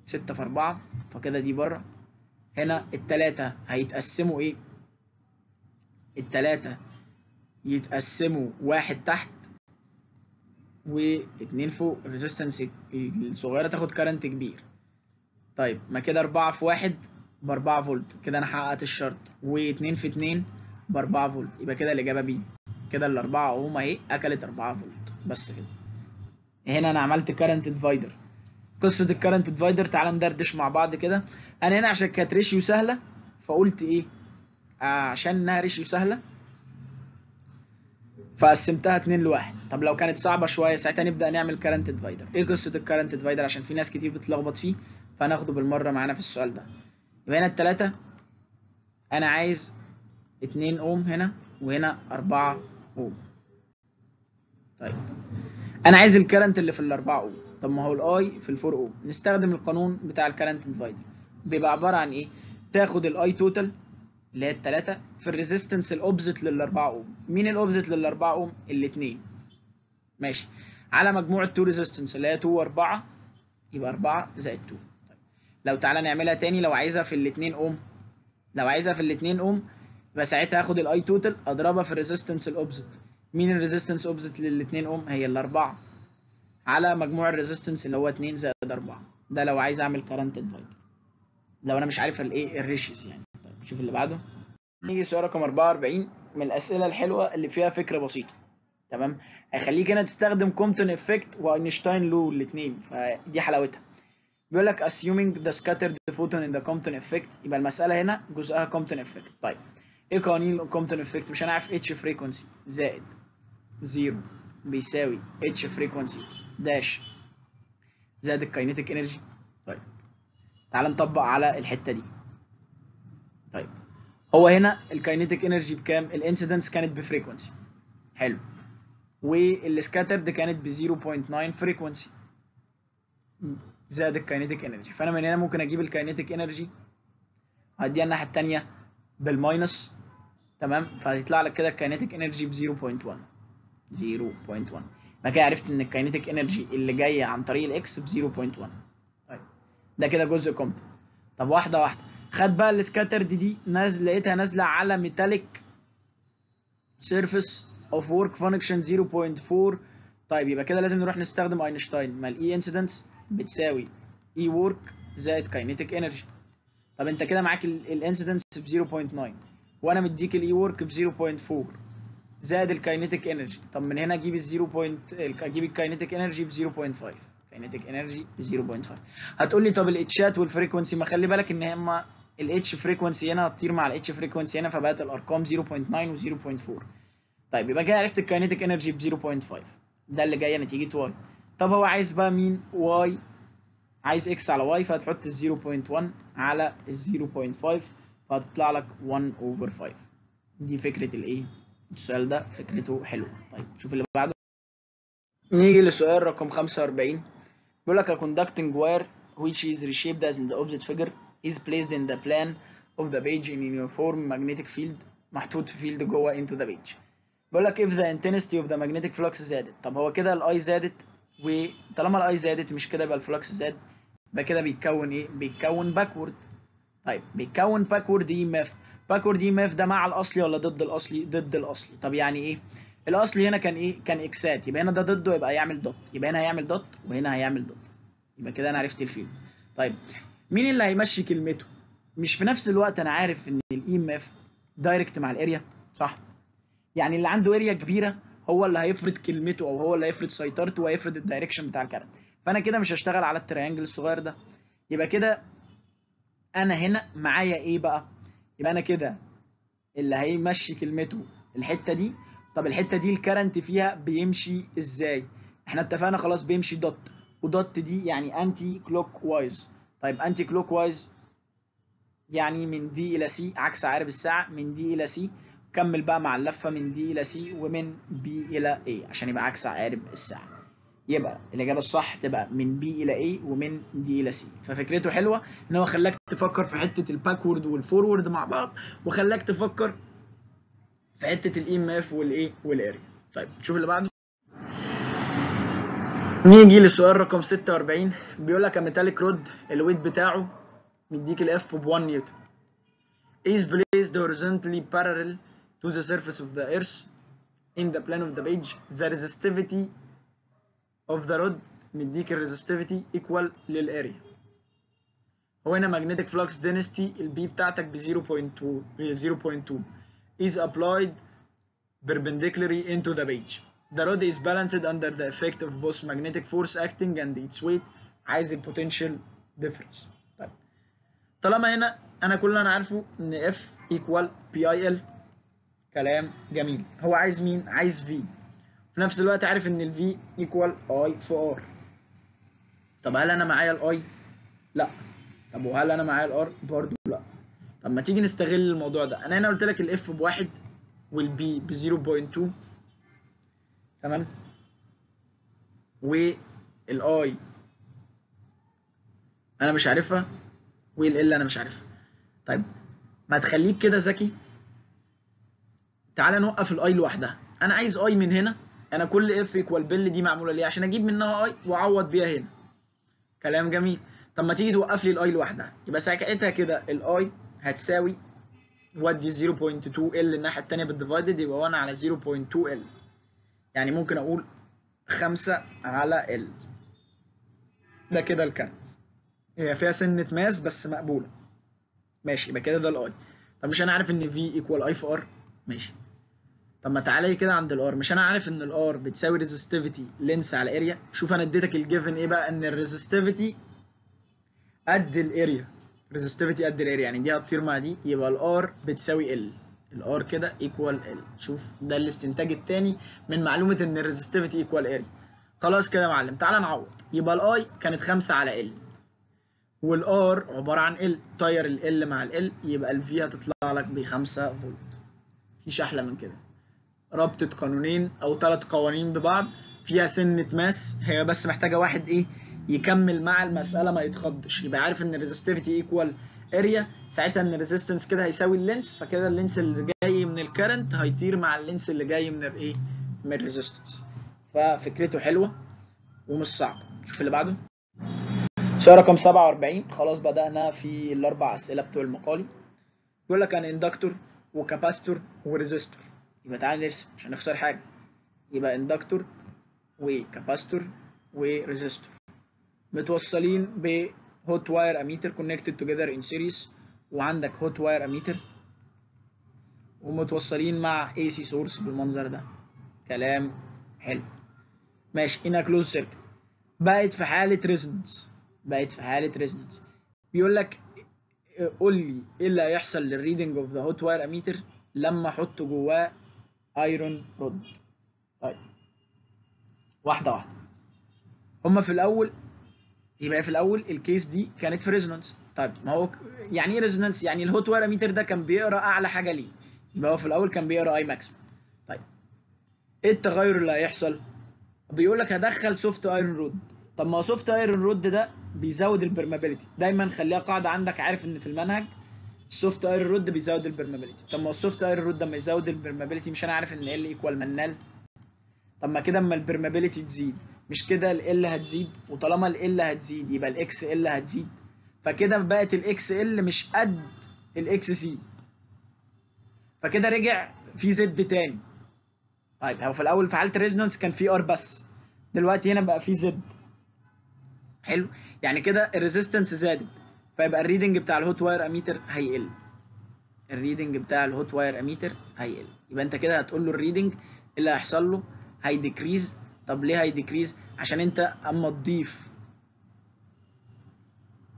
6 في 4 فكده دي بره. هنا التلاتة هيتقسموا إيه؟ التلاتة يتقسموا واحد تحت واتنين فوق ال resistance الصغيرة تاخد current كبير. طيب ما كده أربعة في واحد بأربعة فولت. كده أنا حققت الشرط. واتنين في اتنين بأربعة فولت. يبقى كده الإجابة B. كده الأربعة أهو أهي أكلت أربعة فولت. بس كده. هنا أنا عملت current divider قصة ال current divider تعالى ندردش مع بعض كده. أنا هنا عشان كانت ratio سهلة فقلت إيه؟ عشان إنها ratio سهلة. فقسمتها 2 لواحد. طب لو كانت صعبة شوية ساعتها نبدأ نعمل current divider إيه قصة ال current divider عشان في ناس كتير بتلخبط فيه فهناخده بالمرة معانا في السؤال ده. يبقى هنا التلاتة. أنا عايز 2 اوم هنا وهنا 4 اوم. طيب. أنا عايز ال current اللي في ال 4 اوم. طب ما هو ال I في ال 4 اوم. نستخدم القانون بتاع ال current divider. بيبقى عبارة عن إيه؟ تاخد ال I total اللي هي التلاتة في ال resistance ال opposite لل 4 اوم. مين ال opposite لل 4 اوم؟ الاثنين ماشي. على مجموع ال two resistance اللي هي 2 و4 يبقى 4 زائد 2 طيب. لو تعالى نعملها تاني لو عايزها في الاثنين اوم. لو عايزها في الاثنين اوم يبقى ساعتها هاخد ال I total أضربها في ال resistance ال opposite مين ال resistance opposite للاثنين اوم هي الاربعه على مجموع ال resistance اللي هو 2 زائد 4 ده لو عايز أعمل current divider لو أنا مش عارف الايه ال ratios يعني. طيب شوف اللي بعده. نيجي سؤال رقم 44 من الأسئلة الحلوة اللي فيها فكرة بسيطة. تمام؟ هيخليك هنا تستخدم Compton effect وأينشتاين لو الاثنين فدي حلاوتها. بيقول لك assuming the scattered photon in the Compton effect. يبقى المسألة هنا جزءها Compton effect. طيب. إيه قوانين ال Compton effect مش عارف H frequency زائد 0 بيساوي H frequency dash زائد ال kinetic energy طيب. تعال نطبق على الحتة دي. طيب. هو هنا ال kinetic energy بكام؟ ال incidence كانت ب frequency حلو. وال scattered كانت ب 0.9 frequency زائد ال kinetic energy فأنا من هنا ممكن أجيب ال kinetic energy هديها الناحية الثانية بال minus تمام؟ فهيطلع لك كده ال kinetic energy ب 0.1 0.1 بعد كده عرفت إن ال kinetic energy اللي جاية عن طريق ال X ب 0.1 طيب ده كده جزء كومبت طب واحدة واحدة. خد بقى ال scattered دي نازل لقيتها نازلة على metallic surface of work function 0.4 طيب يبقى كده لازم نروح نستخدم أينشتاين. ما ال E incidence بتساوي E work زائد kinetic energy طب أنت كده معاك ال incidence ب 0.9 وأنا مديك ال E work ب 0.4 زائد ال kinetic energy طب من هنا أجيب ال 0. أجيب ال kinetic energy ب 0.5 kinetic energy ب 0.5 هتقول لي طب ال H ات وال frequency ما خلي بالك إن هما ال H frequency هنا هتطير مع ال H frequency هنا فبقت الأرقام 0.9 و 0.4 طيب يبقى كده عرفت ال kinetic energy ب 0.5 ده اللي جاية نتيجة Y طب هو عايز بقى مين؟ Y عايز X على Y فهتحط ال 0.1 على ال 0.5 فهتطلع لك 1 over 5 دي فكرة الايه؟ السؤال ده فكرته حلوة. طيب شوف اللي بعده. نيجي لسؤال رقم 45 بيقول لك a conducting wire which is reshaped as in the object figure is placed in the plane of the page in uniform magnetic field محطوط في field جوه into the page. بيقول لك if the intensity of the magnetic flux زادت. طب هو كده الاي زادت؟ وطالما الاي زادت مش كده يبقى ال flux زاد؟ يبقى كده بيتكون إيه؟ بيتكون backward طيب بيتكون باكورد اي ام اف باكورد اي ام اف ده مع الأصلي ولا ضد الأصلي؟ ضد الأصلي. طب يعني إيه؟ الأصلي هنا كان إيه؟ كان X ات. يبقى هنا ده ضده يبقى يعمل dot. يبقى هنا هيعمل dot وهنا هيعمل dot. يبقى كده أنا عرفت ال field. طيب مين اللي هيمشي كلمته؟ مش في نفس الوقت أنا عارف إن ال EMF direct مع ال area صح؟ يعني اللي عنده area كبيرة هو اللي هيفرض كلمته أو هو اللي هيفرض سيطرته وهيفرض ال direction بتاع ال current فأنا كده مش هشتغل على ال triangle الصغير ده. يبقى كده أنا هنا معايا إيه بقى؟ يبقى أنا كده اللي هيمشي كلمته الحتة دي. طب الحتة دي ال current فيها بيمشي إزاي؟ إحنا اتفقنا خلاص بيمشي dot و dot دي يعني anticlockwise طيب anticlockwise يعني من D إلى C عكس عقارب الساعة من D إلى C كمل بقى مع اللفة من D إلى C ومن B إلى A عشان يبقى عكس عقارب الساعة. يبقى الإجابة الصح تبقى من B إلى A ومن D إلى C ففكرته حلوة إن هو خلاك تفكر في حتة ال backward وال forward مع بعض وخلاك تفكر في حتة ال EMF والايه وال area طيب شوف اللي بعده. نيجي للسؤال رقم 46 بيقول لك metallic rod ال weight بتاعه مديك ال F ب 1 نيوتن. Is placed horizontally parallel to the surface of the earth in the plane of the page. The resistivity of the rod مديك ال resistivity equal لل area هو هنا magnetic flux density ال B بتاعتك ب 0.2 0.2 is applied perpendicularly into the page the rod is balanced under the effect of both magnetic force acting and its weight عايز ال potential difference طيب طالما هنا أنا كل اللي أنا عارفه ان equal BIL كلام جميل هو عايز مين عايز V في نفس الوقت عارف إن الفي ايكوال اي في ار طب هل أنا معايا ال I لا. طب وهل أنا معايا ال R برضه لا. طب ما تيجي نستغل الموضوع ده. أنا هنا قلت لك ال F بواحد وال B ب 0.2 تمام؟ وال I أنا مش عارفها وال L أنا مش عارفها. طيب ما تخليك كده ذكي تعالى نوقف ال I لوحدها. أنا عايز I من هنا. أنا كل F equal BIL دي معمولة ليه؟ عشان أجيب منها I واعوض بيها هنا. كلام جميل. طب ما تيجي توقف لي ال I لوحدها. يبقى ساعتها كده ال I هتساوي ودي 0.2 L الناحية الثانية بال divided يبقى 1 على 0.2 L يعني ممكن أقول 5 على L ده كده الكلام. هي فيها سنة math بس مقبولة. ماشي يبقى كده ده ال I طب مش أنا عارف إن في ايكوال اي في ار ماشي. طب ما تعالى كده عند ال R. مش أنا عارف إن ال R بتساوي resistivity length على area شوف أنا اديتك ال given إيه بقى؟ إن ال resistivity قد ال area resistivity قد ال area يعني دي هتطير مع دي. يبقى ال R بتساوي L ال R كده equal L شوف ده الاستنتاج الثاني من معلومة إن ال resistivity equal area خلاص كده يا معلم. تعالى نعوض. يبقى ال I كانت 5 على L وال R عبارة عن L طير L مع L يبقى ال V هتطلع لك ب 5 فولت. مفيش أحلى من كده. ربطة قانونين أو ثلاث قوانين ببعض فيها سنة math هي بس محتاجة واحد إيه يكمل مع المسألة ما يتخضش. يبقى عارف إن ال resistivity equal area ساعتها إن ال resistance كده هيساوي ال length فكده ال length اللي جاي من ال current هيطير مع ال length اللي جاي من الايه من ال resistance ففكرته حلوة ومش صعبة. شوف اللي بعده. سؤال رقم 47 خلاص بدأنا في الأربع أسئلة بتوع المقالي. بيقول لك عن inductor و capacitor و resistor. يبقى تعالى نرسم مش هنخسر حاجة. يبقى inductor و capacitor و resistor متوصلين بـ hot wire ammeter connected together in series وعندك hot wire ammeter ومتوصلين مع AC source بالمنظر ده. كلام حلو. ماشي in closed circuit بقت في حالة resonance بقت في حالة resonance بيقول لك قول لي إيه اللي هيحصل لل reading of the hot wire ammeter لما أحط جواه iron rod. طيب. واحدة واحدة. هما في الأول يبقى في الأول ال case دي كانت في resonance طيب ما هو يعني إيه resonance يعني ال hot wire ammeter ده كان بيقرأ أعلى حاجة ليه؟ يبقى هو في الأول كان بيقرأ I maximum طيب. إيه التغير اللي هيحصل؟ بيقول لك هدخل soft iron rod طب ما هو soft iron rod ده بيزود ال permeability دايما خليها قاعدة عندك عارف إن في المنهج ال soft iron rod بيزود ال permeability طب ما ال soft iron rod لما يزود ال permeability مش أنا عارف إن ال L equal منال طب ما كده اما ال permeability تزيد مش كده ال L هتزيد؟ وطالما ال L هتزيد يبقى ال XL هتزيد. فكده بقت ال XL مش قد ال XC فكده رجع في Z تاني. طيب هو في الأول في حالة ال resonance كان في R بس. دلوقتي هنا بقى في Z حلو؟ يعني كده ال resistance زادت. فيبقى ال reading بتاع ال hot wire ammeter هيقل. ال reading بتاع ال hot wire ammeter هيقل. يبقى انت كده هتقول له ال reading اللي هيحصل له؟ هي decrease طب ليه هي decrease عشان انت اما تضيف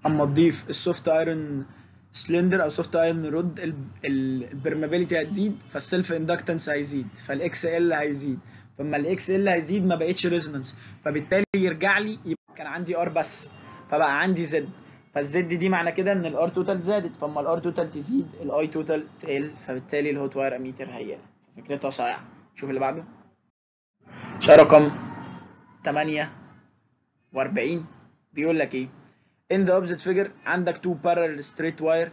اما تضيف ال soft iron cylinder أو soft iron rod ال permeability هتزيد فال self inductance هيزيد فال XL هيزيد. فاما ال XL هيزيد ما بقتش resonance فبالتالي يرجع لي يبقى كان عندي R بس. فبقى عندي Z فال Z دي معنى كده إن ال R total زادت فأما ال R total تزيد ال I total تقل فبالتالي ال hot wire ammeter هيقل. ففكرتها صايعه شوف اللي بعده. شيء رقم 48 بيقول لك إيه؟ In the opposite figure عندك two parallel straight wire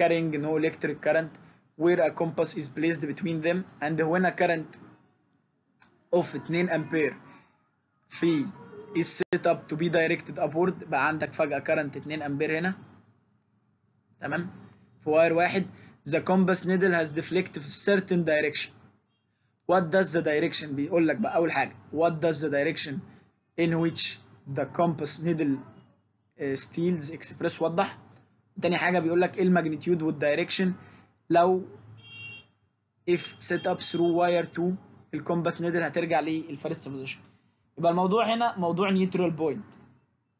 carrying no electric current where a compass is placed between them and when a current of 2 ampere في is set up to be directed upward بقى عندك فجأة current 2 امبير هنا تمام في واير واحد the compass needle has deflected في certain direction what does the direction بيقول لك بقى أول حاجة what does the direction in which the compass needle uh, steals express وضح تاني حاجة بيقول لك إيه ال magnitude وال direction لو if set up through wire 2 ال compass needle هترجع لل first position يبقى الموضوع هنا موضوع neutral point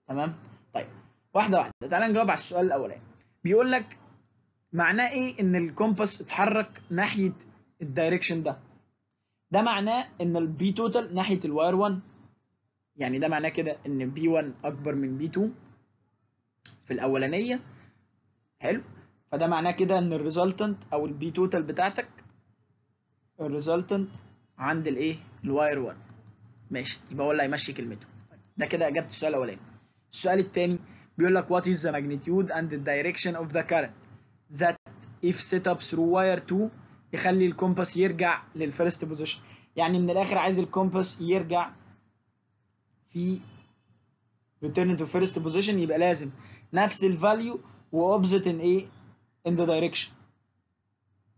تمام؟ طيب واحدة واحدة. تعالى نجاوب على السؤال الأولاني. بيقول لك معناه إيه إن ال compass اتحرك ناحية ال direction ده؟ ده معناه إن ال B total ناحية ال wire 1 يعني ده معناه كده إن B 1 أكبر من B 2 في الأولانية. حلو. فده معناه كده إن ال resultant أو ال B total بتاعتك ال resultant عند الإيه؟ ال wire 1 ماشي. يبقى هو اللي هيمشي كلمته. ده كده إجابة السؤال الأولاني. السؤال الثاني بيقول لك what is the magnitude and the direction of the current that if set up through wire 2 يخلي ال compass يرجع لل first position يعني من الآخر عايز ال compass يرجع في return to first position يبقى لازم نفس ال value و opposite ان إيه in the direction.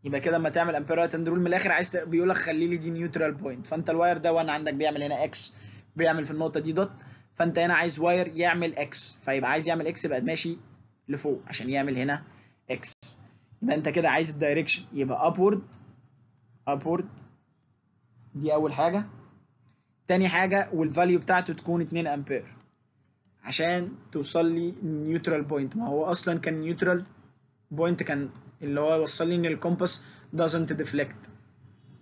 يبقى كده لما تعمل Ampere right hand rule من الآخر عايز بيقول لك خلي لي دي neutral point فانت ال wire ده وأنا عندك بيعمل هنا X بيعمل في النقطة دي dot فانت هنا عايز wire يعمل X فيبقى عايز يعمل X يبقى ماشي لفوق عشان يعمل هنا X يبقى انت كده عايز ال direction يبقى upward. Upward. دي أول حاجة. تاني حاجة وال value بتاعته تكون 2 أمبير. عشان توصل لي neutral point ما هو أصلا كان neutral point كان اللي هو وصل لي إن ال compass doesn't deflect.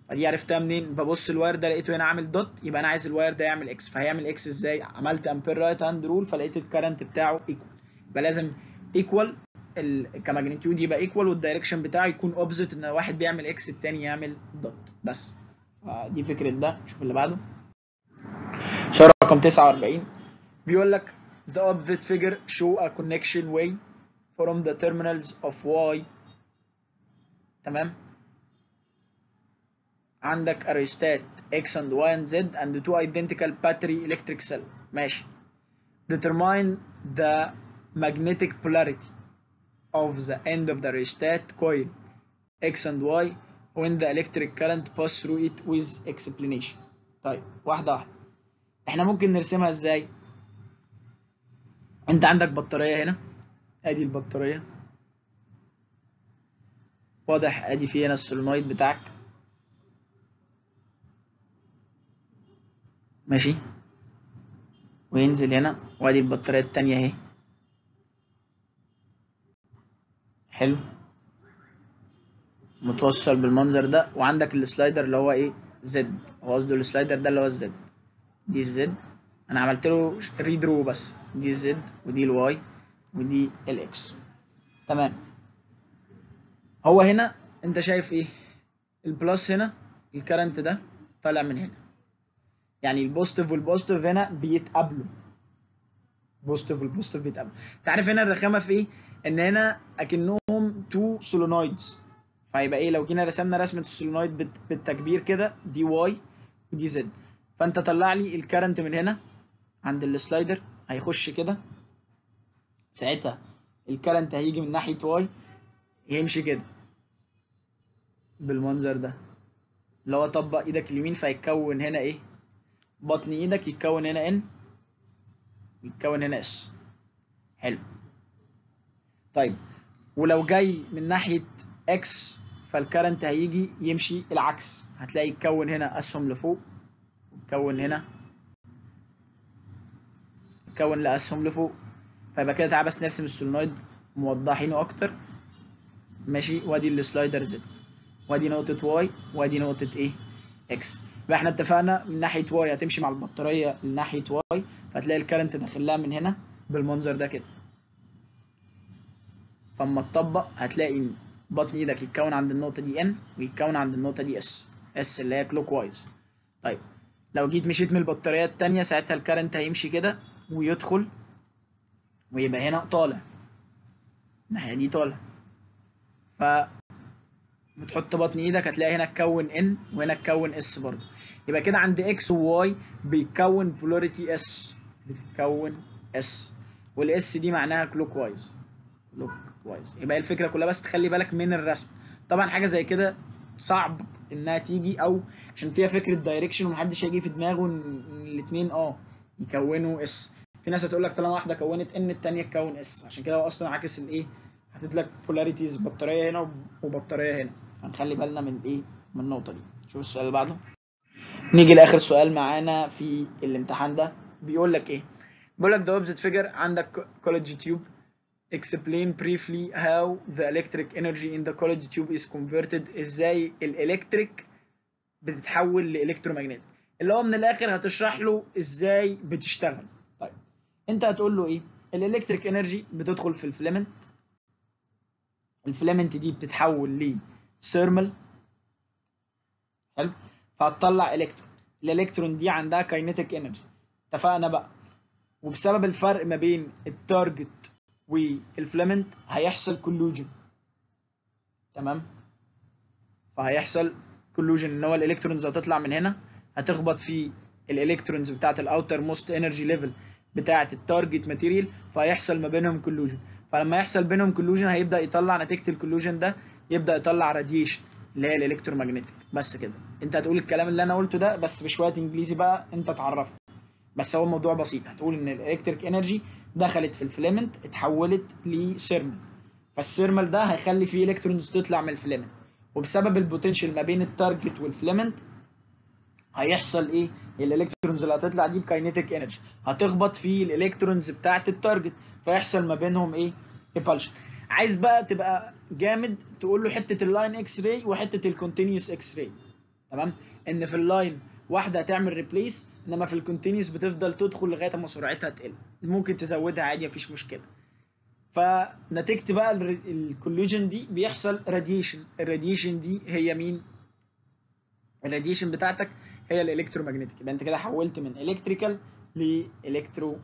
فدي عرفتها منين؟ ببص ال wire ده لقيته هنا عامل dot يبقى أنا عايز ال wire ده يعمل X فهيعمل X إزاي؟ عملت Ampere right hand rule فلقيت ال current بتاعه equal يبقى لازم equal ك magnitude يبقى equal وال direction بتاعه يكون opposite إن واحد بيعمل X التاني يعمل دوت بس. دي فكرة ده. شوف اللي بعده. سؤال رقم 49 بيقول لك the opposite figure show a connection way from the terminals of y تمام عندك arrestat x and y and z and two identical battery electric cell ماشي determine the magnetic polarity of the end of the rheostat coil x and y when the electric current pass through it with explanation طيب واحدة واحدة إحنا ممكن نرسمها إزاي انت عندك بطارية هنا ادي البطارية واضح؟ ادي في هنا السولينويد بتاعك. ماشي. وينزل هنا. وادي البطارية التانية اهي. حلو. متوصل بالمنظر ده. وعندك ال slider اللي هو إيه؟ Z هو قصده ال slider ده اللي هو ال Z دي ال Z أنا عملت له redraw بس. دي ال Z ودي ال Y ودي ال X تمام. هو هنا انت شايف إيه؟ ال plus هنا ال current ده طالع من هنا. يعني ال positive وال positive هنا بيتقابلوا. positive وال positive بيتقابلوا. انت عارف هنا الرخامة في إيه؟ ان هنا اكنهم two solenoids فيبقى إيه؟ لو جينا رسمنا رسمة ال solenoid بالتكبير كده دي Y ودي Z. فانت طلع لي ال current من هنا عند ال slider هيخش كده. ساعتها ال current هيجي من ناحية Y. يمشي كده. بالمنظر ده. اللي هو طبق إيدك اليمين فيتكون هنا إيه؟ بطن إيدك يتكون هنا ان؟ يتكون هنا اس. حلو. طيب. ولو جاي من ناحية إكس فالكرنت هيجي يمشي العكس. هتلاقي يتكون هنا اسهم لفوق يتكون هنا يتكون لاسهم لفوق. فيبقى كده تعالى بس نرسم ال solenoid موضحينه أكتر. ماشي؟ وادي ال solenoids وادي نقطة Y وادي نقطة إيه؟ X. يبقى إحنا اتفقنا من ناحية Y هتمشي مع البطارية من ناحية Y فهتلاقي ال current داخل لها من هنا بالمنظر ده كده. فأما تطبق هتلاقي بطن إيدك يتكون عند النقطة دي N ويتكون عند النقطة دي S S اللي هي clockwise طيب لو جيت مشيت من البطارية التانية ساعتها ال current هيمشي كده ويدخل ويبقى هنا طالع. الناحية دي طالع. بتحط بطن إيدك هتلاقي هنا اتكون N وهنا اتكون S برضه. يبقى كده عند X و Y بيتكون polarity S بتتكون S وال S دي معناها clockwise clockwise يبقى الفكرة كلها بس تخلي بالك من الرسم. طبعا حاجة زي كده صعب إنها تيجي أو عشان فيها فكرة direction ومحدش هيجي في دماغه إن الاثنين آه يكونوا S في ناس هتقول لك طالما واحدة كونت N الثانية تكون S عشان كده هو أصلا عاكس الإيه؟ حاطط لك polarities بطارية هنا وبطارية هنا. فنخلي بالنا من إيه؟ من النقطة دي. شوف السؤال اللي بعده. نيجي لآخر سؤال معانا في الامتحان ده. بيقول لك إيه؟ بيقول لك the opposite figure عندك Coolidge tube explain briefly how the electric energy in the Coolidge tube is converted. إزاي ال electric بتتحول ل electromagnetic اللي هو من الآخر هتشرح له إزاي بتشتغل. طيب أنت هتقول له إيه؟ ال electric energy بتدخل في ال filament ال filament دي بتتحول ل thermal. حلو. فهتطلع electron. ال electron دي عندها kinetic energy اتفقنا بقى. وبسبب الفرق ما بين ال target وال filament هيحصل collision تمام؟ فهيحصل collision إن هو ال electrons هتطلع من هنا هتخبط في ال electrons بتاعت ال outermost energy level بتاعت ال target material فهيحصل ما بينهم collision فلما يحصل بينهم collision هيبدأ يطلع نتيجة ال collision ده يبدأ يطلع radiation اللي هي ال electromagnetic بس كده. أنت هتقول الكلام اللي أنا قلته ده بس بشوية إنجليزي بقى أنت تعرفه. بس هو الموضوع بسيط. هتقول إن ال electric energy دخلت في ال filament اتحولت ل thermal فال thermal ده هيخلي فيه electrons تطلع من ال filament وبسبب ال potential ما بين ال target وال filament هيحصل إيه؟ ال electrons اللي هتطلع دي ب kinetic energy هتخبط في ال electrons بتاعة ال target فيحصل ما بينهم إيه؟ repulsion عايز بقى تبقى جامد تقول له حتة ال line X-ray وحتة ال continuous X-ray. تمام؟ إن في ال line واحدة هتعمل replace إنما في ال continuous بتفضل تدخل لغاية ما سرعتها تقل. ممكن تزودها عادي مفيش مشكلة. فنتيجة بقى ال collision دي بيحصل radiation ال radiation دي هي مين؟ ال radiation بتاعتك هي ال electromagnetic يبقى أنت كده حولت من electrical ل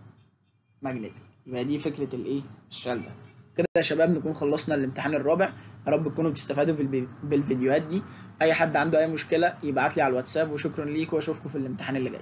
electromagnetic يبقى دي فكرة الايه السؤال ده كده يا شباب نكون خلصنا الامتحان الرابع. يا رب تكونوا بتستفادوا بالفيديوهات دي. أي حد عنده أي مشكلة يبعت لي على الواتساب. وشكرا ليكم وأشوفكم في الامتحان اللي جاي.